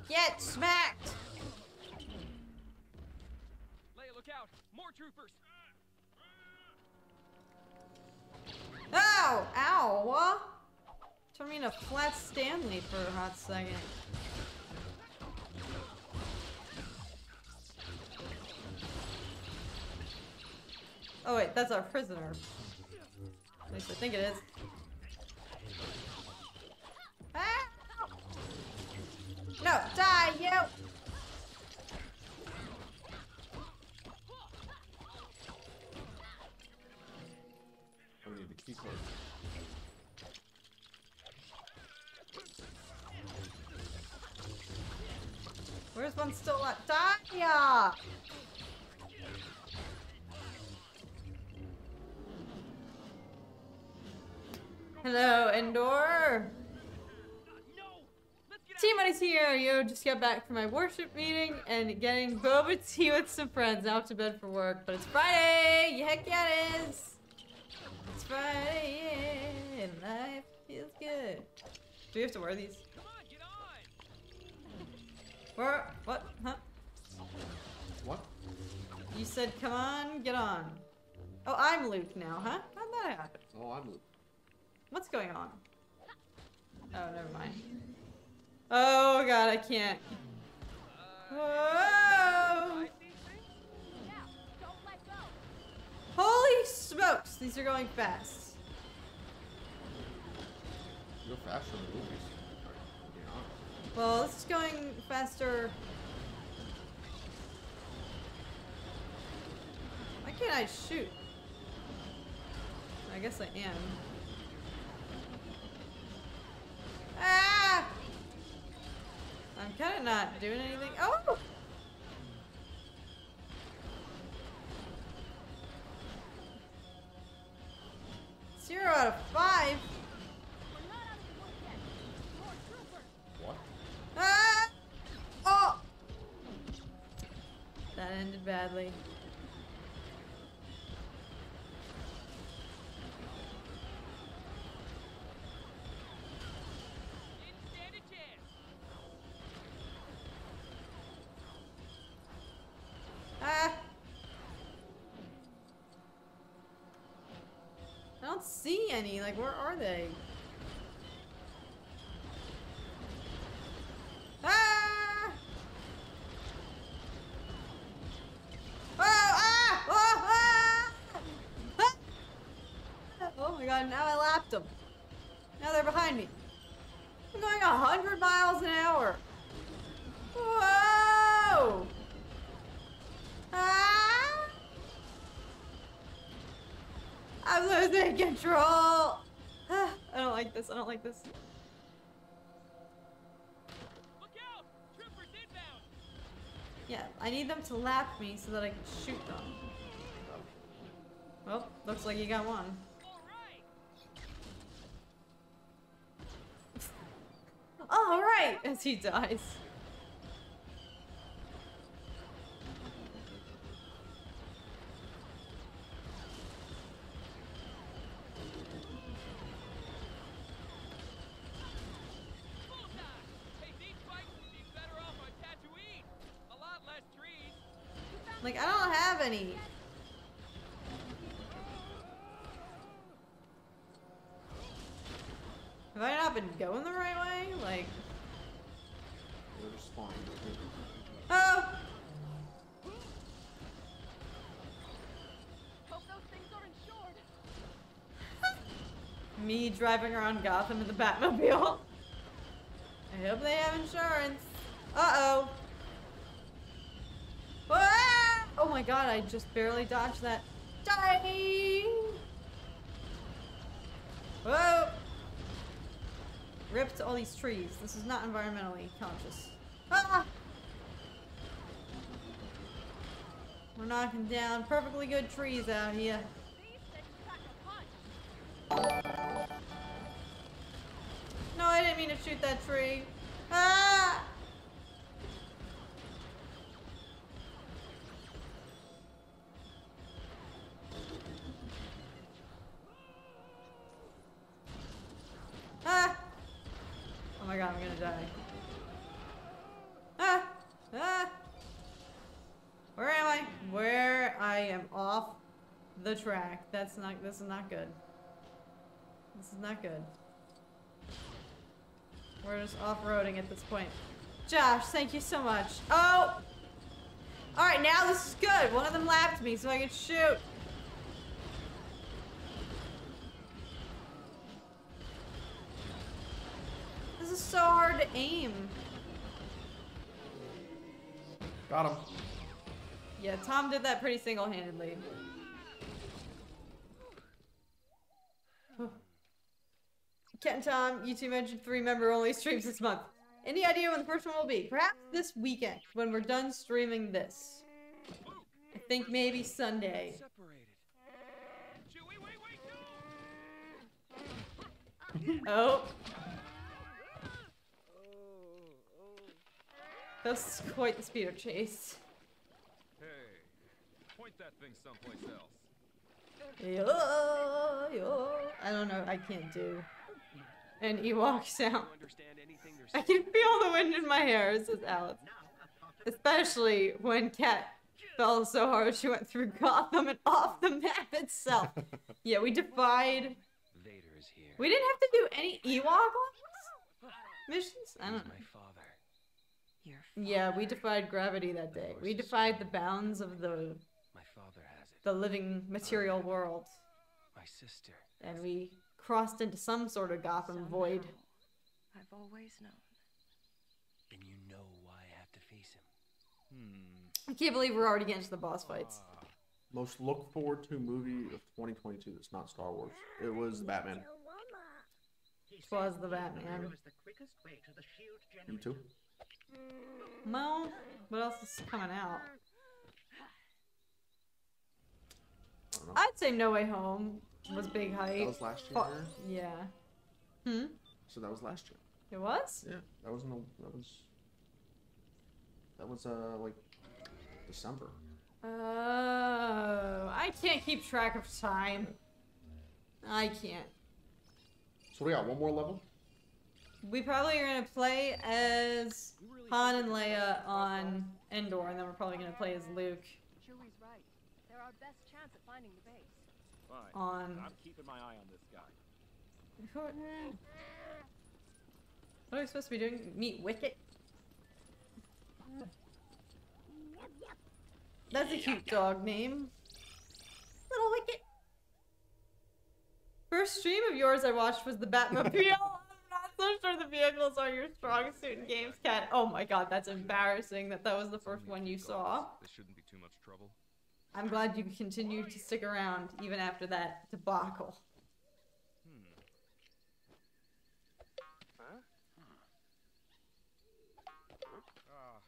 Get smacked! Leia, look out! More troopers! Oh, ow! Ow! What? Turned me into Flat Stanley for a hot second. Oh wait, that's our prisoner. At least I think it is. Ah! No, die, you! I need the key card. Where's one still left? Die! Hello, Endor! Team Money's here! Yo, just got back from my worship meeting and getting boba tea with some friends out to bed for work. But it's Friday! Yeah, heck yeah, it is! It's Friday, yeah, and life feels good. Do we have to wear these? Where? What? Huh? What? You said, come on, get on. Oh, I'm Luke now, huh? How'd that happen? Oh, I'm Luke. What's going on? Oh, never mind. Oh god, I can't. Whoa! Holy smokes, these are going fast. You go faster in the movies. to be honest. Well, this is going faster. Why can't I shoot? I guess I am. Ah! I'm kind of not doing anything. Oh! Zero out of five. What? Ah! Oh! That ended badly. Ah! I don't see any. Like, where are they? Ah! Oh, ah! Oh, ah! Ah! Oh my god, now I lapped them. Now they're behind me. I'm going a hundred miles an hour. Whoa! Ah! I'm losing control. Ah, I don't like this. I don't like this. Yeah, I need them to lap me so that I can shoot them. Well, looks like you got one. All right, as he dies. Like, I don't have any. Have I not been going the right way? Like, They're just spawning. oh! Hope those things are insured. Me driving around Gotham in the Batmobile. I hope they have insurance. Uh-oh. Ah! Oh my god, I just barely dodged that. Die! Whoa! Ripped all these trees. This is not environmentally conscious. Ah! We're knocking down perfectly good trees out here. shoot that tree. Ah! Ah! Oh my god, I'm gonna die. Ah! Ah! Where am I? Where I am off the track. That's not, this is not good. This is not good. We're just off-roading at this point. Josh, thank you so much. Oh! Alright, now this is good. One of them lapped me so I can shoot. This is so hard to aim. Got him. Yeah, Tom did that pretty single-handedly. Ken and Tom, you two mentioned three member only streams this month. Any idea when the first one will be? Perhaps this weekend, when we're done streaming this. I think maybe Sunday. Separated. Chewie, wait, wait, no! Oh. That's quite the speed of chase. Hey, point that thing someplace else. Yo, yo. I don't know. I can't do an Ewok sound. understand I can feel the wind in my hair, says Alice. Especially when Kat fell so hard she went through Gotham and off the map itself. yeah, we defied. Vader is here. We didn't have to do any Ewok missions. I don't know. my father. Yeah, we defied gravity that day. We defied the bounds of the My father has it. the living material oh, world, My sister. and we crossed into some sort of Gotham void. I've always known. And you know why I have to face him. Hmm. I can't believe we're already getting to the boss fights. Most look forward to movie of 2022 that's not Star Wars. It was Batman. He Twas said the the Batman. arrow is the quickest way to the shield You too? Well, what else is coming out? I don't know. I'd say No Way Home was big hype. That was last Fu- year? Yeah. Hmm. So that was last year. It was? Yeah, that was no. That was. That was uh like December. Oh, I can't keep track of time. I can't. So we got one more level. We probably are gonna play as Han and Leia on Endor, and then we're probably gonna play as Luke Chewie's right. They're our best chance at finding the base. Fine. on. I'm keeping my eye on this guy. What are we supposed to be doing? Meet Wicket? That's a cute dog name. Little Wicket. First stream of yours I watched was the Batmobile. I'm not so sure the vehicles are your strongest suit in games, Cat. Oh my god, that's embarrassing that that was the first one you saw. This shouldn't be too much trouble. I'm glad you continued to stick around even after that debacle. Huh? Ah.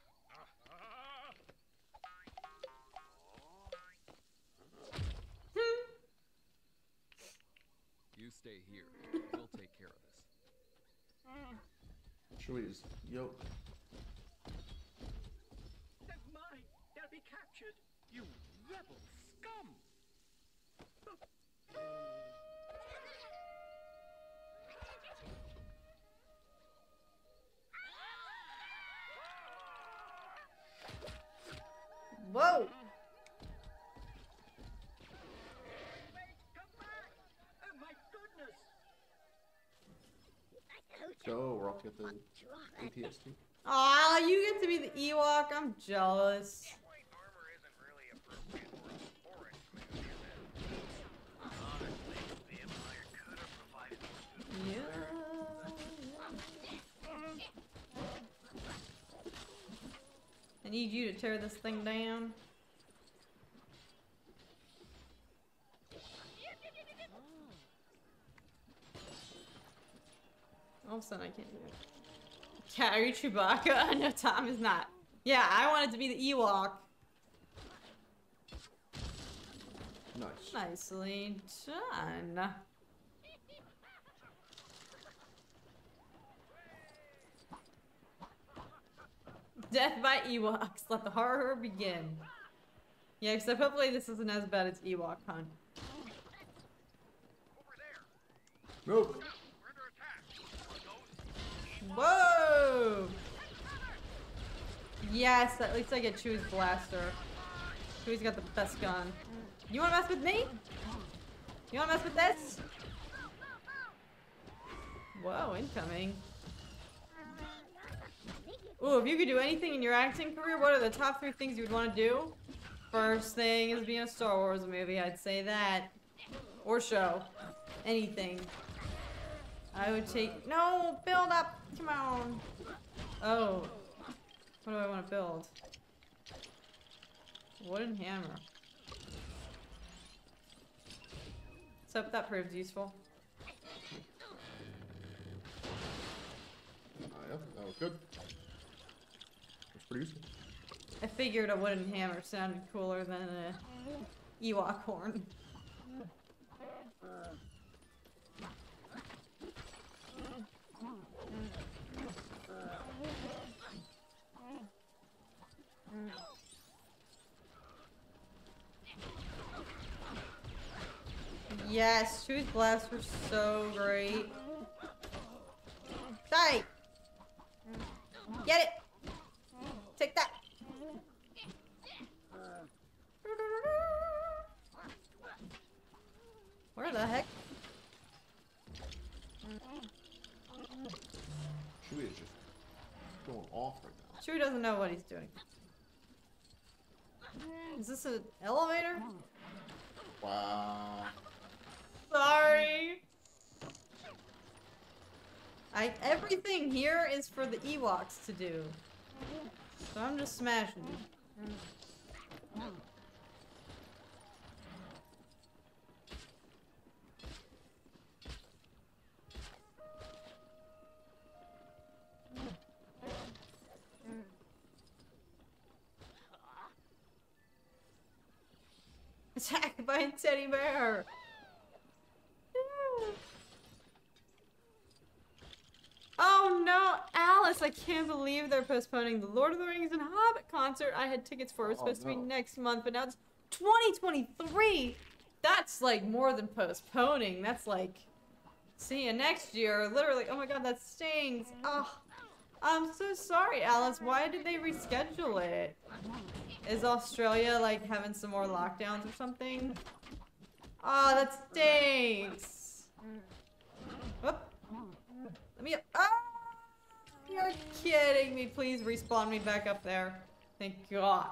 You stay here. We'll take care of this. Chewie is yo. They're mine. They'll be captured. You rebel scum. Whoa! Wait, come back. Oh my goodness. So we're off to get the ATST. Aw, you get to be the Ewok. I'm jealous. Yeah. I need you to tear this thing down. All of a sudden, I can't do it. Carry Chewbacca? no, Tom is not. Yeah, I wanted to be the Ewok. Nice. Nicely done. Death by Ewoks. Let the horror begin. Yeah, except hopefully this isn't as bad as Ewok Hunt. Nope. Whoa! Yes, at least I get Chewie's blaster. Chewie's got the best gun. You wanna mess with me? You wanna mess with this? Whoa, incoming. Ooh, if you could do anything in your acting career, what are the top three things you would want to do? First thing is being a Star Wars movie, I'd say that. Or show. Anything. I would take- No! Build up! Come on! Oh. What do I want to build? Wooden hammer. So that proves useful. Uh, yeah, that was good. I figured a wooden hammer sounded cooler than a Ewok horn. Yes, Chewie's blasts were so great. Die! Get it! Take that! Where the heck? Chewie is just going off right now. Chewie doesn't know what he's doing. Is this an elevator? Wow. Sorry. I everything here is for the Ewoks to do. So I'm just smashing. you. Attacked by a teddy bear. Oh no, Alice! I can't believe they're postponing the Lord of the Rings and Hobbit concert I had tickets for. It was Oh, supposed to be next month, but now it's 2023. That's like more than postponing. That's like see you next year. Literally, oh my god, that stings. Oh, I'm so sorry, Alice. Why did they reschedule it? Is Australia like having some more lockdowns or something? Oh, that stinks. Whoop. Let me. Ah! You're kidding me. Please respawn me back up there. Thank God.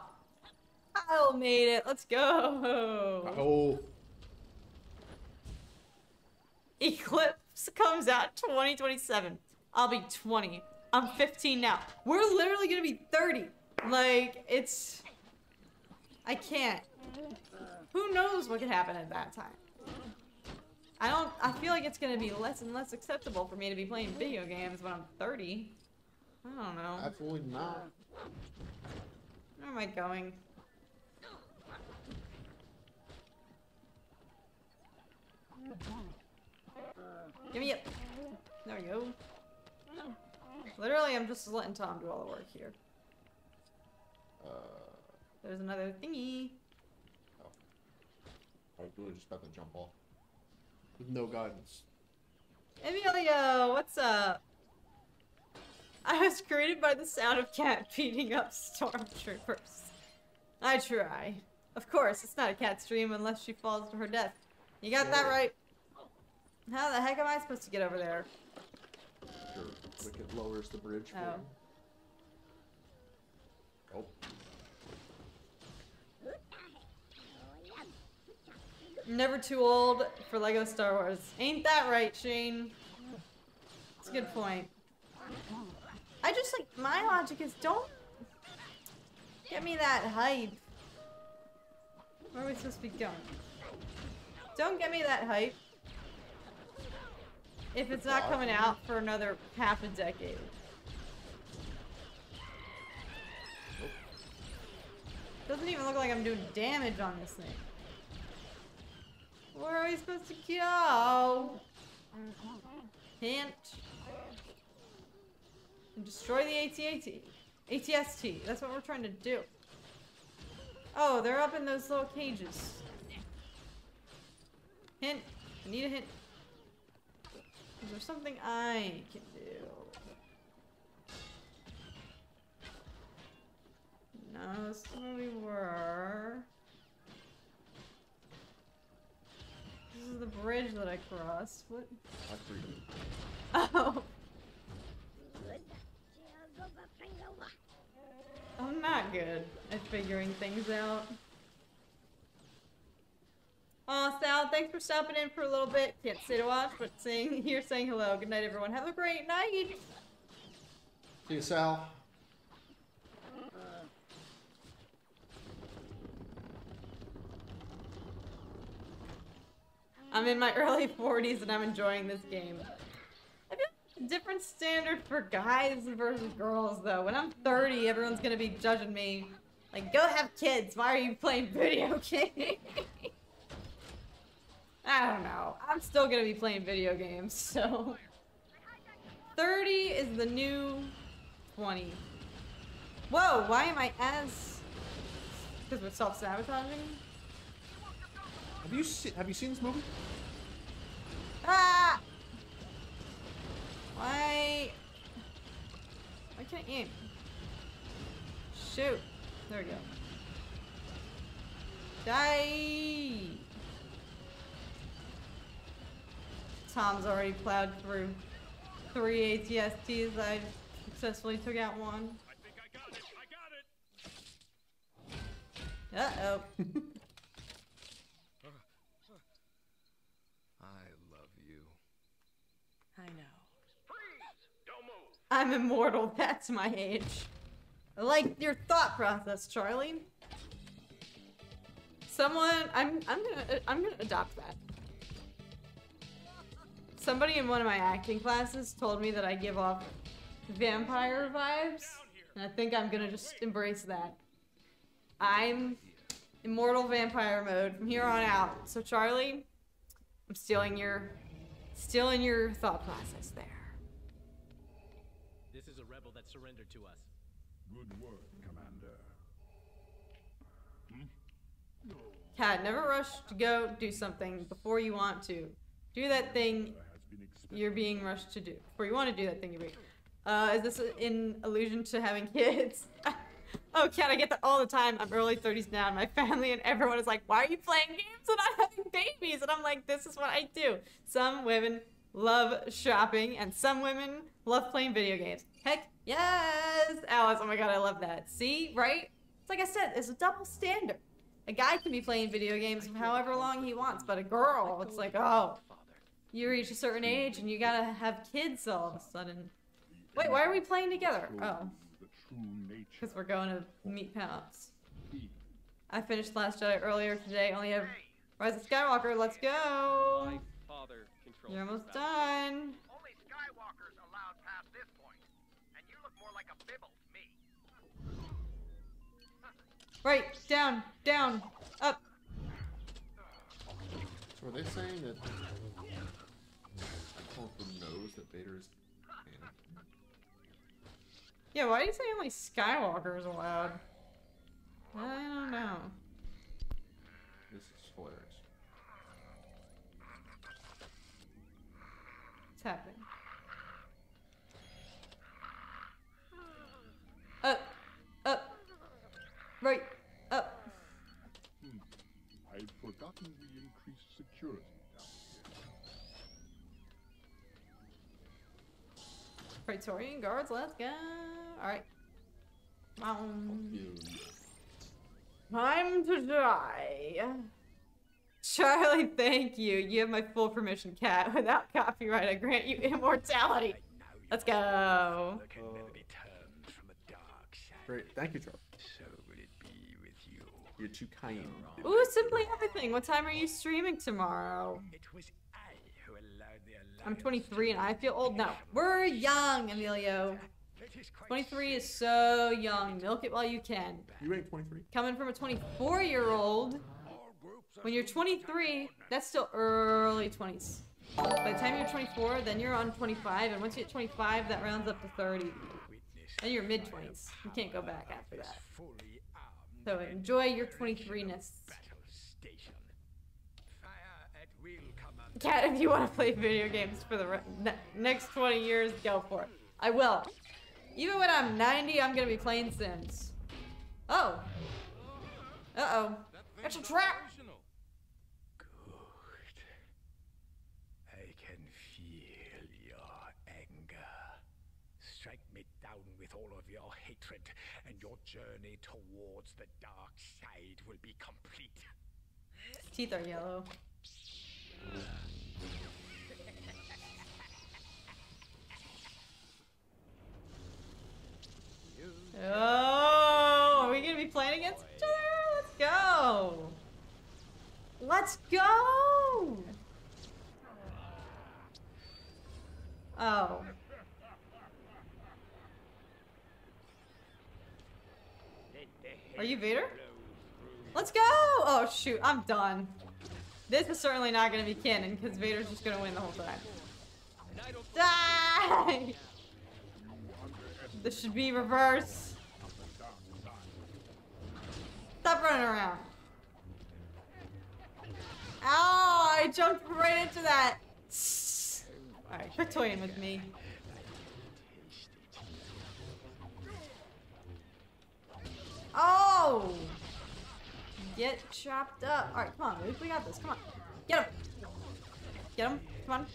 Kyle made it. Let's go. Oh. Eclipse comes out 2027. I'll be 20. I'm 15 now. We're literally gonna be 30. Like, it's. I can't. Who knows what could happen at that time? I don't. I feel like it's gonna be less and less acceptable for me to be playing video games when I'm 30. I don't know. Absolutely not. Where am I going? Give me it. There we go. Literally, I'm just letting Tom do all the work here. Uh, There's another thingy. I was really just about to jump off. With no guidance. Emilio, what's up? I was greeted by the sound of cat beating up stormtroopers. I try. Of course, it's not a cat's dream unless she falls to her death. You got that right. How the heck am I supposed to get over there? Your Wicket lowers the bridge for Oh. you. Oh. Never too old for Lego Star Wars. Ain't that right, Shane? It's a good point. I just like my logic is don't get me that hype. Where are we supposed to be going? Don't get me that hype. If it's not coming out for another half a decade. Doesn't even look like I'm doing damage on this thing. Where are we supposed to go? Hint and destroy the ATAT. ATST. That's what we're trying to do. Oh, they're up in those little cages. Hint. I need a hint. Is there something I can do? No, that's where we were. This is the bridge that I crossed. What? Oh. I'm not good at figuring things out. Oh, Sal, thanks for stopping in for a little bit. Can't stay to watch, but saying here saying hello. Good night, everyone. Have a great night. See you, Sal. I'm in my early 40s and I'm enjoying this game. I feel like a different standard for guys versus girls, though. When I'm 30, everyone's gonna be judging me. Like, go have kids. Why are you playing video games? I don't know. I'm still gonna be playing video games, so. 30 is the new 20. Whoa, why am I as. Because we're self sabotaging? Have you have you seen this movie? Ah! Why? Why can't you? Shoot. There we go. Die! Tom's already plowed through three ATSTs. I successfully took out one. I think I got it. I got it. Uh-oh. I love you. I know. I'm immortal. That's my age. I like your thought process, Charlie. Someone, I'm, I'm gonna, I'm gonna adopt that. Somebody in one of my acting classes told me that I give off vampire vibes, and I think I'm gonna just embrace that. I'm immortal vampire mode from here on out. So Charlie, I'm stealing your, stealing your thought process there. This is a rebel that surrendered to us. Good work, Commander. Cat, never rush to go do something before you want to. Do that thing you're being rushed to do. Before you want to do that thing you're being. Uh, is this in allusion to having kids? oh, Cat, I get that all the time. I'm early 30s now, and my family and everyone is like, why are you playing games and not having babies? And I'm like, this is what I do. Some women love shopping, and some women love playing video games. Heck, yes! Alice, oh my god, I love that. See, right? It's like I said, it's a double standard. A guy can be playing video games for however long he wants, but a girl, it's like, oh, you reach a certain age and you gotta have kids all of a sudden. Wait, why are we playing together? Oh, because we're going to meet Pounce. I finished Last Jedi earlier today. Only have Rise of Skywalker. Let's go. My father controls You're almost done. Right, down, down, up. So are they saying that Uncle knows that Vader is Yeah, why do you say only Skywalker is allowed? I don't know. This is hilarious. What's happening? Up, up, right, security down Praetorian guards, let's go. Alright. Um, time to die. Charlie, thank you. You have my full permission, cat. Without copyright, I grant you immortality. Let's go. Great, thank you, Charlie. So would it be with you? You're too kind. Ooh, simply everything. What time are you streaming tomorrow? I'm 23 and I feel old now. We're young, Emilio. 23 is so young. Milk it while you can. You ain't 23. Coming from a 24 year old, when you're 23, that's still early 20s. By the time you're 24, then you're on 25, and once you hit 25, that rounds up to 30. And you're mid 20s. You can't go back after that. So enjoy your 23ness. Cat, if you want to play video games for the next 20 years, go for it. I will. Even when I'm 90, I'm gonna be playing Sims. Oh. Uh-oh. It's a trap! I can feel your anger. Strike me down with all of your hatred, and your journey towards the dark side will be complete. Teeth are yellow. Oh, are we gonna be playing against each other? Let's go. Let's go. Oh. Are you Vader? Let's go! Oh shoot, I'm done. This is certainly not gonna be canon because Vader's just gonna win the whole time. Die! This should be reverse. Stop running around. Ow! I jumped right into that. Alright, quit toying with me. Oh! Get chopped up. Alright, come on. We got this. Come on. Get him. Get him. Come on.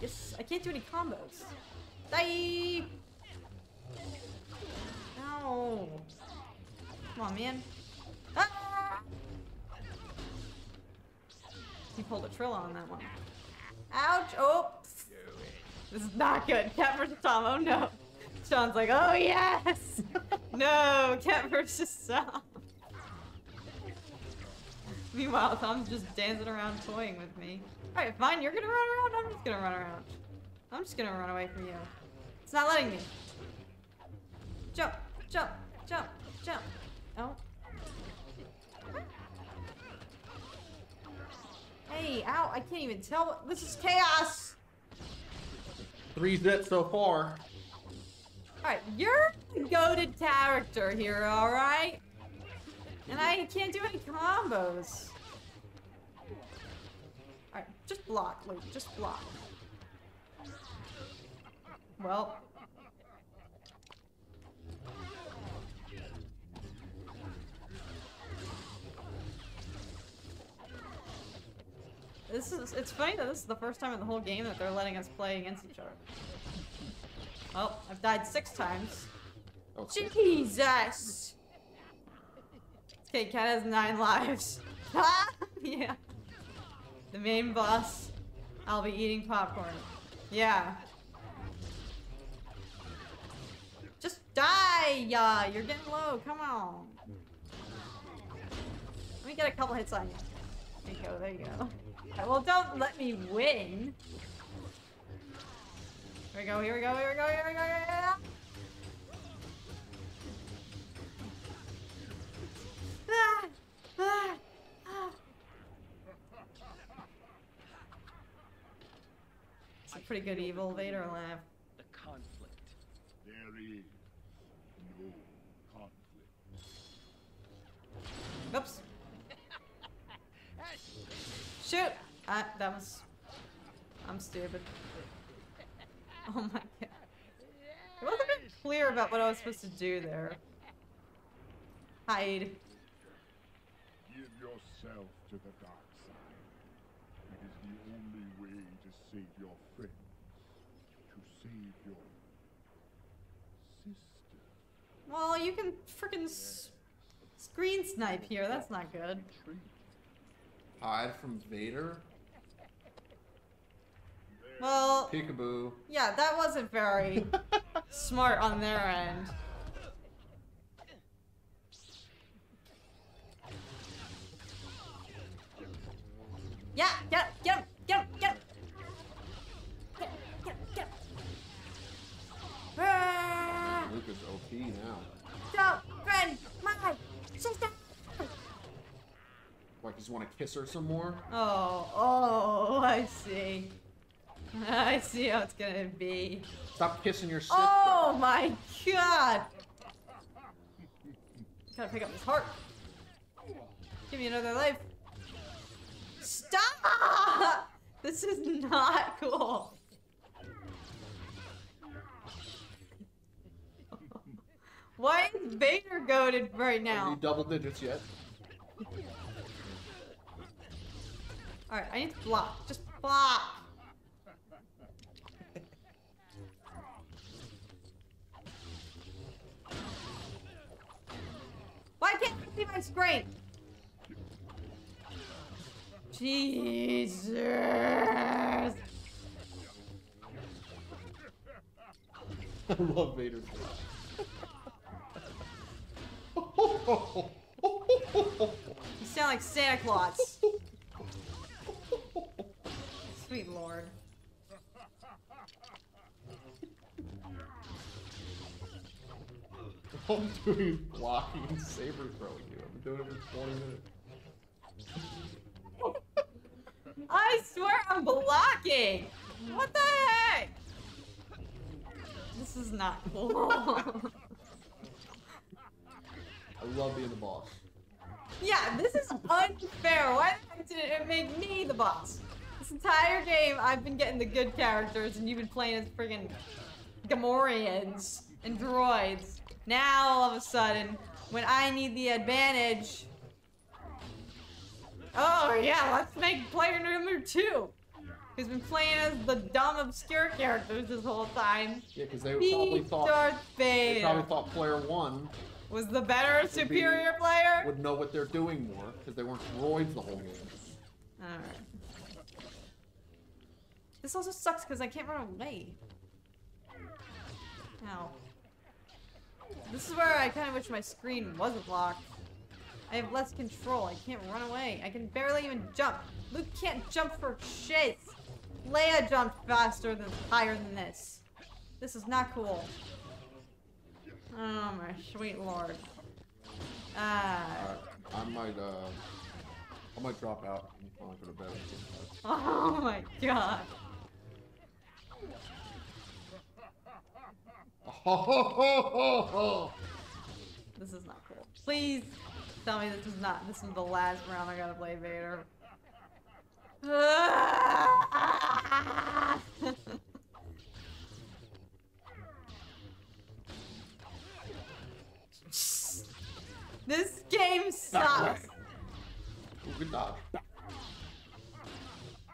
Yes, I can't do any combos. Die! No. Come on, man. Ah! He pulled a Trilla on that one. Ouch! Oh! This is not good. Cat versus Tom. Oh no. Sean's like, oh yes! no! Cat versus Tom. Meanwhile, Tom's just dancing around toying with me. Alright, fine, you're gonna run around, I'm just gonna run around. I'm just gonna run away from you. It's not letting me. Jump, jump, jump, jump. Oh. Hey, ow, I can't even tell this is chaos! Three zits so far. Alright, you're the goaded character here, alright? And I can't do any combos. Alright, just block, Luke, just block. Well. This is, it's funny that this is the first time in the whole game that they're letting us play against each other. Well, I've died six times. Jesus! Okay, Cat has nine lives. Ah, yeah. The main boss. I'll be eating popcorn. Yeah. Just die! Yeah, you're getting low. Come on. Let me get a couple hits on you. There you go. There you go. Well, don't let me win. Here we go. Here we go. Here we go. Here we go. Here we go. Ah, ah, ah. It's a pretty good evil Vader laugh. The conflict. There is no conflict. Oops. Shoot! Uh, that was... I'm stupid. Oh my god. It wasn't very clear about what I was supposed to do there. Hide. Give yourself to the dark side. It is the only way to save your friends. To save your sister. Well, you can freaking s- screen snipe here. That's not good. Hide from Vader. Well, Peekaboo. yeah, that wasn't very smart on their end. Yeah, get him, get him, get him, get him. Get him, get get. Ah, Luke is OP now. don't friend my sister. Like, he's want to kiss her some more? Oh, oh, I see. I see how it's gonna be. Stop kissing your sister. Oh my god! Gotta pick up this heart. Give me another life. Stop! This is not cool. Why is Vader goaded right Are now? you double digits yet? Alright, I need to block. Just block. Why can't I see my screen? Jesus. I love Vader. You sound like Santa Claus. Sweet lord. All I'm doing is blocking and saber throwing you. I've been doing it for 20 minutes. I swear I'm blocking. What the heck? This is not cool. I love being the boss. yeah, this is unfair. Why the heck did it make me the boss? This entire game, I've been getting the good characters, and you've been playing as friggin' Gamorreans and droids. Now, all of a sudden, when I need the advantage. Oh, yeah, let's make player number two. Who's been playing as the dumb, obscure characters this whole time. Yeah, because they probably thought Darth they probably thought player one Was the better, would be- superior player? would know what they're doing more because they weren't droids the whole game. Alright. This also sucks because I can't run away. Ow. This is where I kind of wish my screen wasn't locked. I have less control. I can't run away. I can barely even jump. Luke can't jump for shit. Leia jumped faster than higher than this. This is not cool. Oh my sweet lord. Ah. I might uh, I might drop out and go to bed. Oh my god. This is not cool. Please tell me this is not. This is the last round I gotta play Vader. this game sucks. Ooh, good dodge.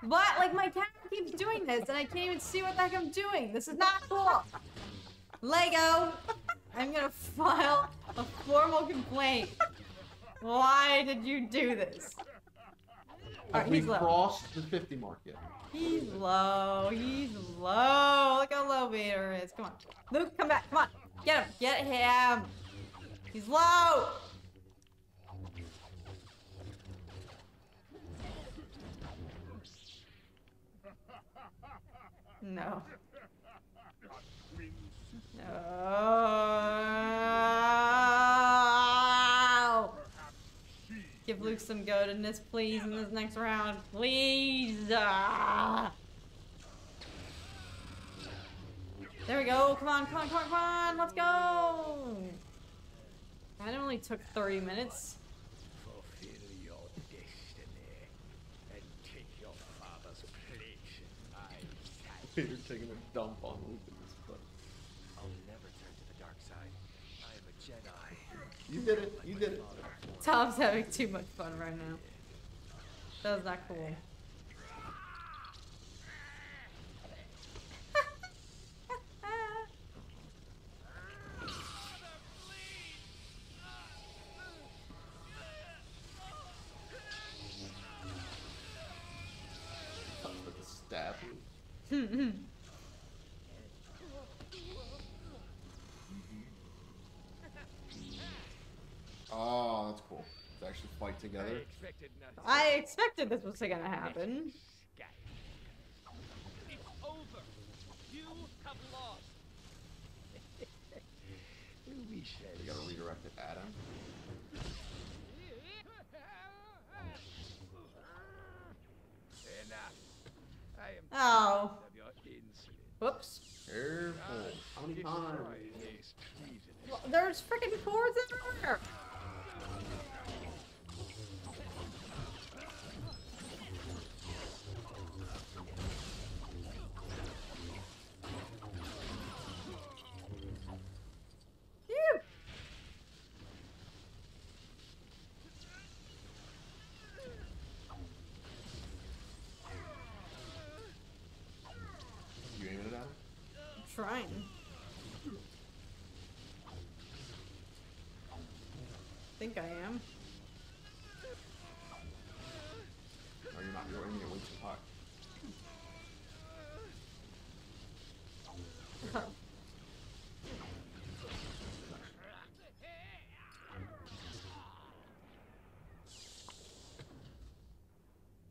But like my camera keeps doing this and I can't even see what the heck I'm doing. This is not cool. Lego, I'm gonna file a formal complaint. Why did you do this? Alright, we he's low. crossed the 50 mark yet? He's low. He's low. Look how low Vader is. Come on. Luke, come back. Come on. Get him. Get him. He's low. No. No. Give Luke some goatedness, please, in this next round. Please. Ah. There we go. Come on, come on, come on, come on. Let's go. That only took 30 minutes. Fulfill your destiny and take your father's place in my sight. Vader taking a dump on Luke in this clip. I'll never turn to the dark side. I am a Jedi. You did it. You did it. Tom's having too much fun right now. That was not cool. With the stab. Oh, that's cool. They actually fight together. Expected. I expected this was gonna happen. It's over. You have lost. We gotta redirect it at him. Enough. I am Oh. tired of your insolence. Whoops. Careful. How many times? Destroy this treason. Well, There's freaking cords everywhere. Trying. think I am. No, you're not. You're aiming it way too high.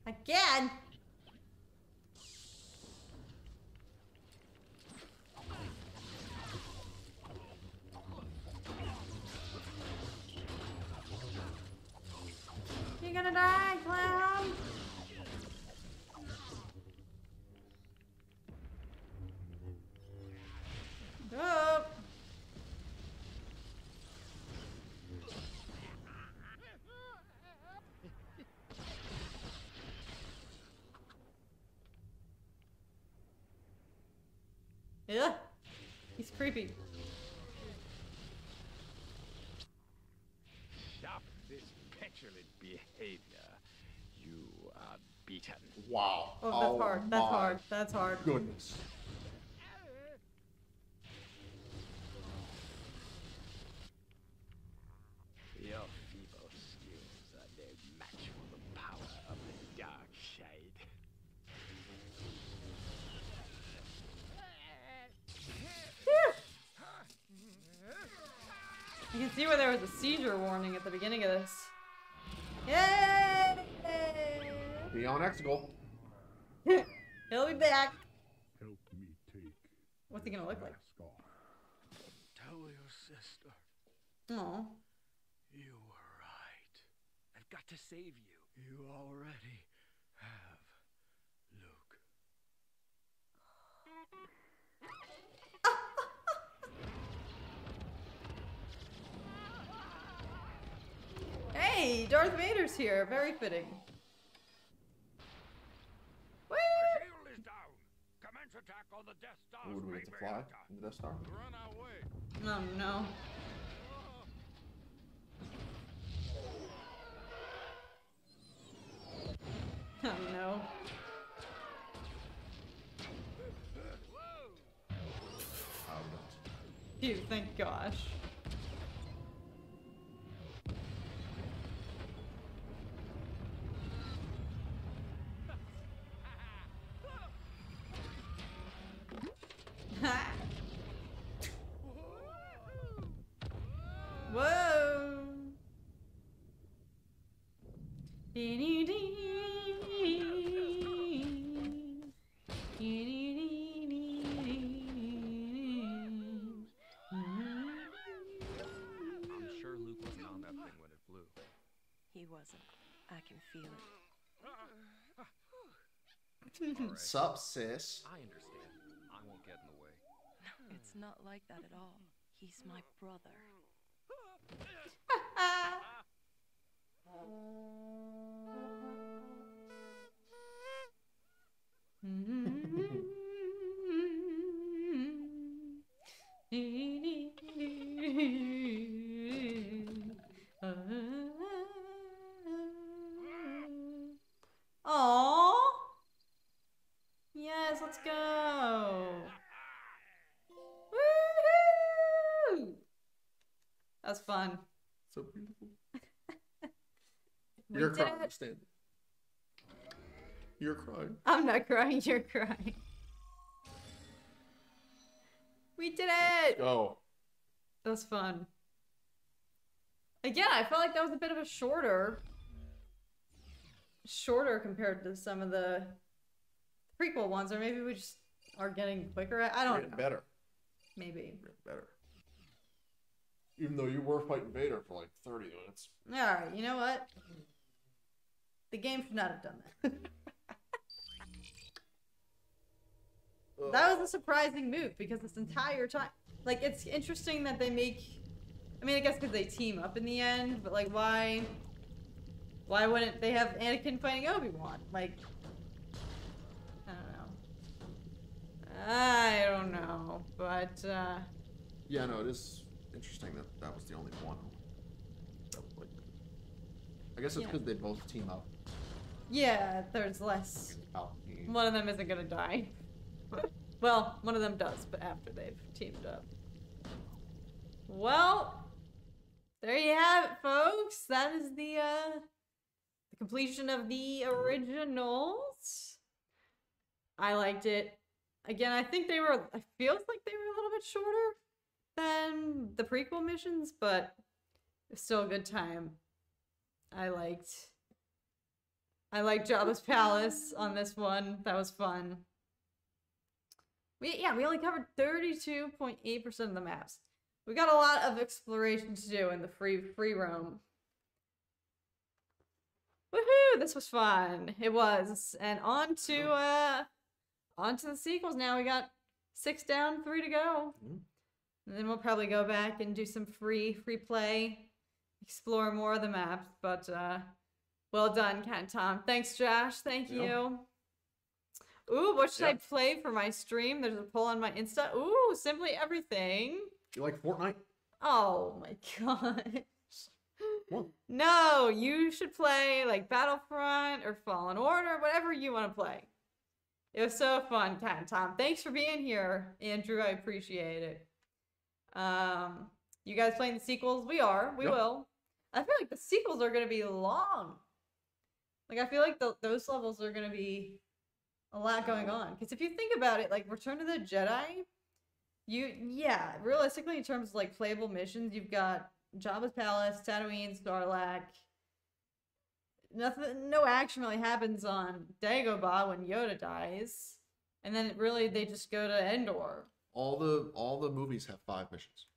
Again? You're gonna die, clown! Oh! Yeah, he's creepy. Stop this petulant behavior. You are beaten. Wow. Oh, that's oh hard. That's hard. That's hard. Goodness. Your feeble skills are no match for the power of the dark shade. You can see where there was a seizure warning at the beginning of this. Yay! Be on Exegol. He'll be back. Help me take What's he gonna look like? mask off. Tell your sister Oh. you were right. I've got to save you. You already have, Luke. Hey, Darth Vader's here. Very fitting. Woo! The shield is down. Commence attack on the Death Star's Ooh, do we get to fly in the Death Star? Run away. Oh no. Phew, thank gosh. Whoa. I'm sure Luke wasn't on that thing when it flew. He wasn't. I can feel it. Alright. Sup, sis? I understand. I won't get in the way. It's not like that at all. He's my brother. We You're crying. Stand. You're crying. I'm not crying, you're crying. We did it! Oh. That was fun. Again, I felt like that was a bit of a shorter, shorter compared to some of the prequel ones, or maybe we just are getting quicker. I, don't Getting know. better. Maybe. Getting better. Even though you were fighting Vader for like 30 minutes. All right, you know what? The game should not have done that. that was a surprising move because this entire time, like, it's interesting that they make. I mean, I guess because they team up in the end, but like, why? Why wouldn't they have Anakin fighting Obi Wan? Like, I don't know. I don't know, but uh, Yeah, no, it is interesting that that was the only one. Like, I guess it's Yeah. because they both team up. Yeah, there's less. One of them isn't gonna die. Well, one of them does, but after they've teamed up. Well, there you have it, folks. That is the uh the completion of the originals. I liked it. Again, I think they were I feels like they were a little bit shorter than the prequel missions, but it's still a good time. I liked I like Jabba's palace on this one. That was fun. We yeah, we only covered 32.8% of the maps. We got a lot of exploration to do in the free free roam. Woohoo! This was fun. It was. And on to uh on to the sequels now. We got six down, three to go. And then we'll probably go back and do some free free play, explore more of the maps. But uh well done, Cat and Tom. Thanks, Josh. Thank Yeah. you. Ooh, what should I play for my stream? There's a poll on my Insta. Ooh, simply everything. You like Fortnite? Oh my gosh. What? No, you should play like Battlefront or Fallen Order, whatever you want to play. It was so fun, Cat and Tom. Thanks for being here, Andrew. I appreciate it. Um, you guys playing the sequels? We are. We Yep. will. I feel like the sequels are gonna be long. Like I feel like the, those levels are gonna be a lot going on. Because if you think about it, like Return of the Jedi, you yeah, realistically in terms of like playable missions, you've got Jabba's palace, Tatooine, Sarlacc. Nothing, no action really happens on Dagobah when Yoda dies, and then really they just go to Endor. All the all the movies have five missions.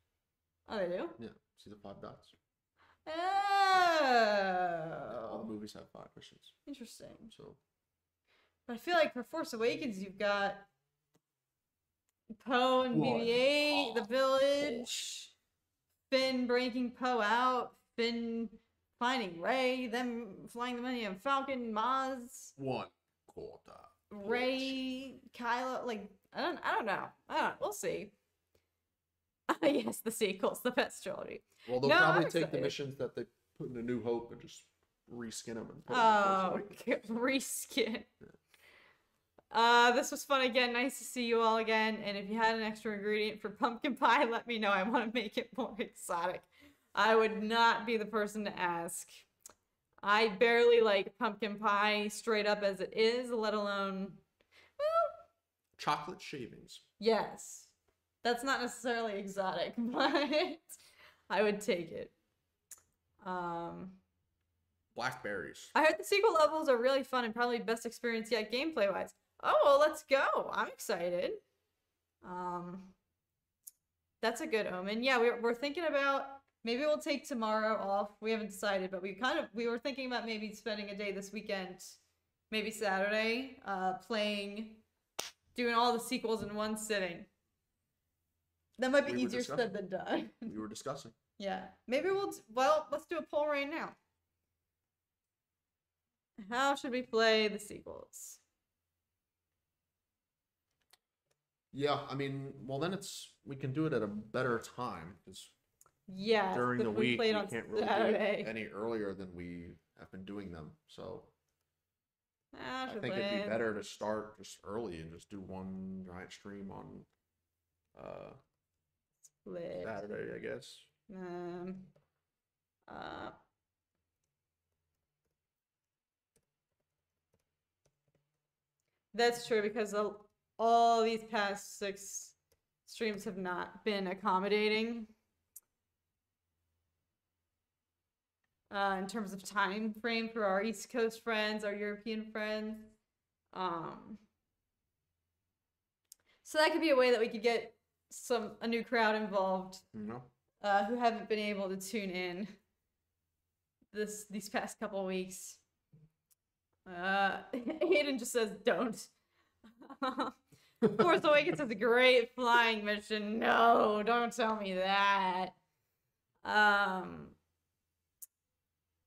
Oh, they do. Yeah. See the five dots? Oh. All Oh, the movies have five missions. interesting. So But I feel like for Force Awakens, you've got Poe and BB-8, the village, Finn breaking Poe out, Finn finding Rey, them flying the Millennium Falcon, Maz, one quarter. Rey, Kylo. Like I don't, I don't know. I don't. We'll see. yes, the sequels, the best trilogy. Well, they'll No, I'm probably take the missions that they put in A New Hope and just reskin them and put 'em in Force Oh, Awakens. reskin. Uh, this was fun again. Nice to see you all again. And if you had an extra ingredient for pumpkin pie, let me know. I want to make it more exotic. I would not be the person to ask. I barely like pumpkin pie straight up as it is, let alone, chocolate shavings. yes. That's not necessarily exotic, but I would take it. Um, Blackberries. I heard the sequel levels are really fun and probably best experience yet gameplay wise. Oh, well, let's go. I'm excited. Um, that's a good omen. Yeah, we're, we're thinking about maybe we'll take tomorrow off. We haven't decided, but we kind of we were thinking about maybe spending a day this weekend, maybe Saturday, uh, playing, doing all the sequels in one sitting. That might be We easier said than done. We were discussing. Yeah. Maybe we'll well, let's do a poll right now. How should we play the sequels? Yeah, I mean, well, then it's we can do it at a better time because Yeah, during the we week we can't really do it any earlier than we have been doing them. So Ah, I should think it'd be better to start just early and just do one giant stream on uh Split. Saturday, I guess. Um, uh, that's true because all, all these past six streams have not been accommodating. Uh, in terms of time frame for our East Coast friends, our European friends. Um, so that could be a way that we could get some a new crowd involved No. uh, who haven't been able to tune in this these past couple weeks. Uh, Hayden just says don't. Force Awakens is a great flying mission. No, don't tell me that. Um.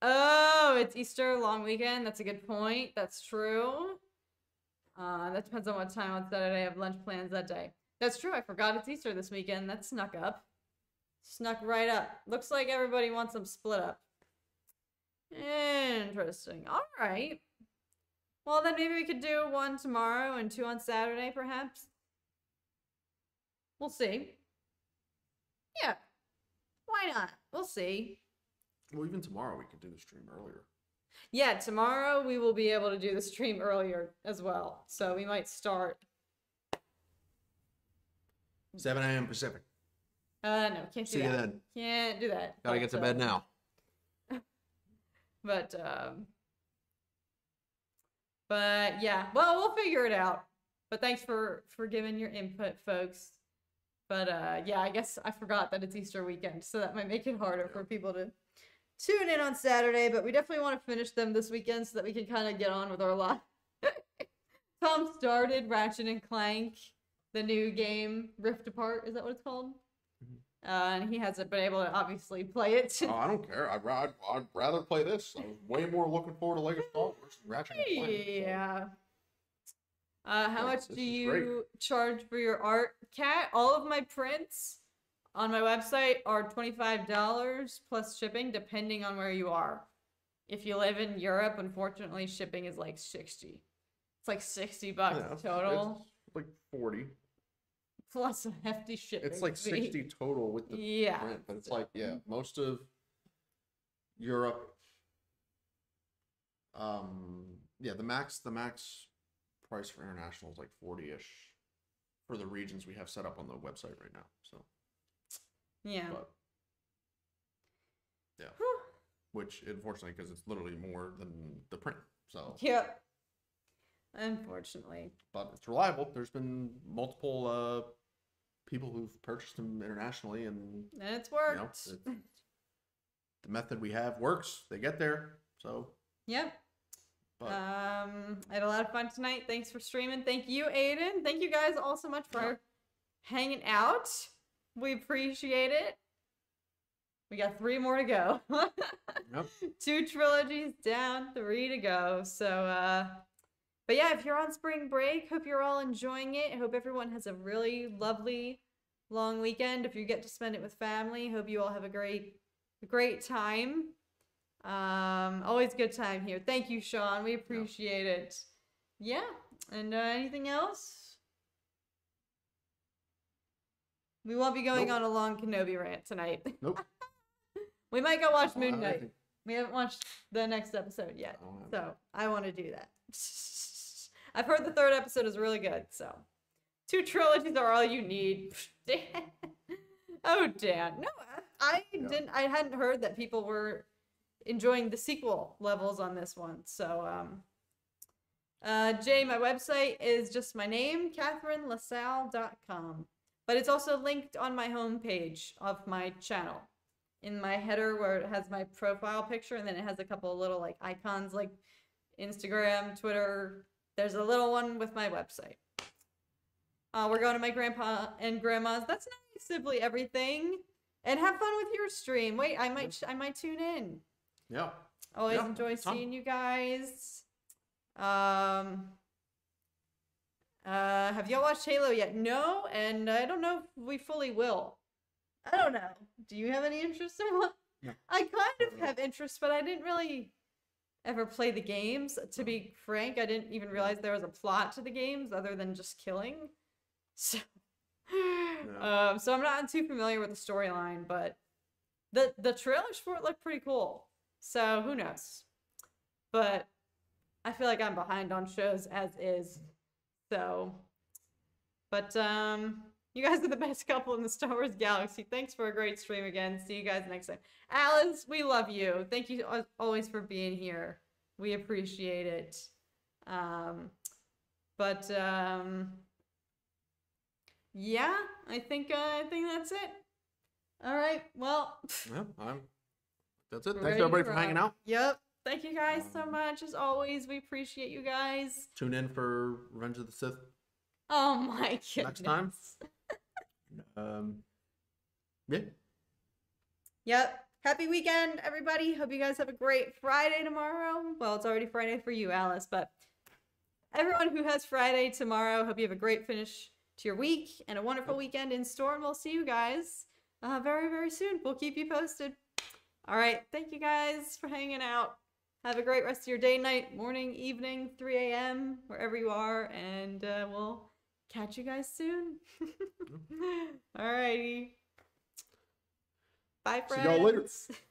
Oh, it's Easter long weekend. That's a good point. That's true. Uh, that depends on what time on Saturday I have lunch plans that day. That's true. I forgot it's Easter this weekend. That snuck up. Snuck right up. Looks like everybody wants them split up. Interesting. All right. Well, then maybe we could do one tomorrow and two on Saturday, perhaps. We'll see. Yeah. Why not? We'll see. Well, even tomorrow we could do the stream earlier. Yeah, tomorrow we will be able to do the stream earlier as well. So we might start. 7 a.m. Pacific. Uh, no, can't do See you that. then. Can't do that. Gotta get to bed now. But um but yeah, well, we'll figure it out. But thanks for for giving your input, folks. But uh yeah, I guess I forgot that it's Easter weekend, so that might make it harder for people to tune in on Saturday, but we definitely want to finish them this weekend so that we can kind of get on with our life. Tom started Ratchet and Clank, the new game Rift Apart, is that what it's called? Uh, and he hasn't been able to obviously play it. oh, I don't care. I'd, I'd, I'd rather play this. I'm way more looking forward to Lego Star Wars than Ratchet and Clank. so- Yeah. Uh, how Yeah, much do you great. charge for your art, Cat? All of my prints on my website are $25 plus shipping, depending on where you are. If you live in Europe, unfortunately, shipping is like 60 It's like 60 bucks Yeah, total, like 40. plus a hefty shipping. It's like fee. 60 total with the Yeah, print, but it's like, yeah, most of Europe. Um, yeah, the max, the max price for international is like 40 ish for the regions we have set up on the website right now. So, Yeah. but yeah, which unfortunately, because it's literally more than the print. So, Yep. Unfortunately. but it's reliable. There's been multiple uh people who've purchased them internationally, and And it's you know, worked. the method we have works. They get there. So, Yep. but Um, I had a lot of fun tonight. Thanks for streaming. Thank you, Aden. Thank you guys all so much for hanging out. We appreciate it. We got three more to go. Yep. Two trilogies down, three to go. So, uh, but yeah, if you're on spring break, hope you're all enjoying it. I hope everyone has a really lovely long weekend. If you get to spend it with family, hope you all have a great, great time. Um, always good time here. Thank you, Sean. We appreciate it. Yeah. And uh, anything else? We won't be going Nope. on a long Kenobi rant tonight. Nope. we might go watch Moon Knight. We haven't watched the next episode yet, don't so I want to do that. I've heard the third episode is really good, so two trilogies are all you need. oh, Dan, no, I, I didn't. I hadn't heard that people were enjoying the sequel levels on this one. So, um, uh, Jay, my website is just my name, CatherineLasalle.com. But it's also linked on my homepage of my channel. In my header where it has my profile picture and then it has a couple of little like icons like Instagram, Twitter. There's a little one with my website. Uh, we're going to my grandpa and grandma's. That's nice. Simply everything. And have fun with your stream. Wait, I might I might tune in. yeah. Always Yeah, enjoy seeing you guys. Um uh have y'all watched Halo yet? No, and I don't know if we fully will. I don't know. Do you have any interest in what? No. I kind of have interest, but I didn't really ever play the games. To be frank, I didn't even realize there was a plot to the games other than just killing. So um, so I'm not too familiar with the storyline, but the the trailers for it look pretty cool. So who knows? But I feel like I'm behind on shows as is. So, but um, you guys are the best couple in the Star Wars galaxy. Thanks for a great stream again. See you guys next time. Alice, we love you. Thank you always for being here. We appreciate it. Um, but um, yeah, I think uh, I think that's it. All right. Well, Yeah, I'm, that's it. Thanks everybody to for hanging out. Yep. Thank you guys so much. As always, we appreciate you guys. Tune in for Revenge of the Sith Oh my goodness. next time. Um, yeah. Yep. Happy weekend, everybody. Hope you guys have a great Friday tomorrow. Well, it's already Friday for you, Alice, but everyone who has Friday tomorrow, hope you have a great finish to your week and a wonderful weekend in store. And we'll see you guys uh, very, very soon. We'll keep you posted. All right. Thank you guys for hanging out. Have a great rest of your day, night, morning, evening, 3 a.m., wherever you are. And uh, we'll catch you guys soon. Mm-hmm. All righty. Bye, friends. See y'all later.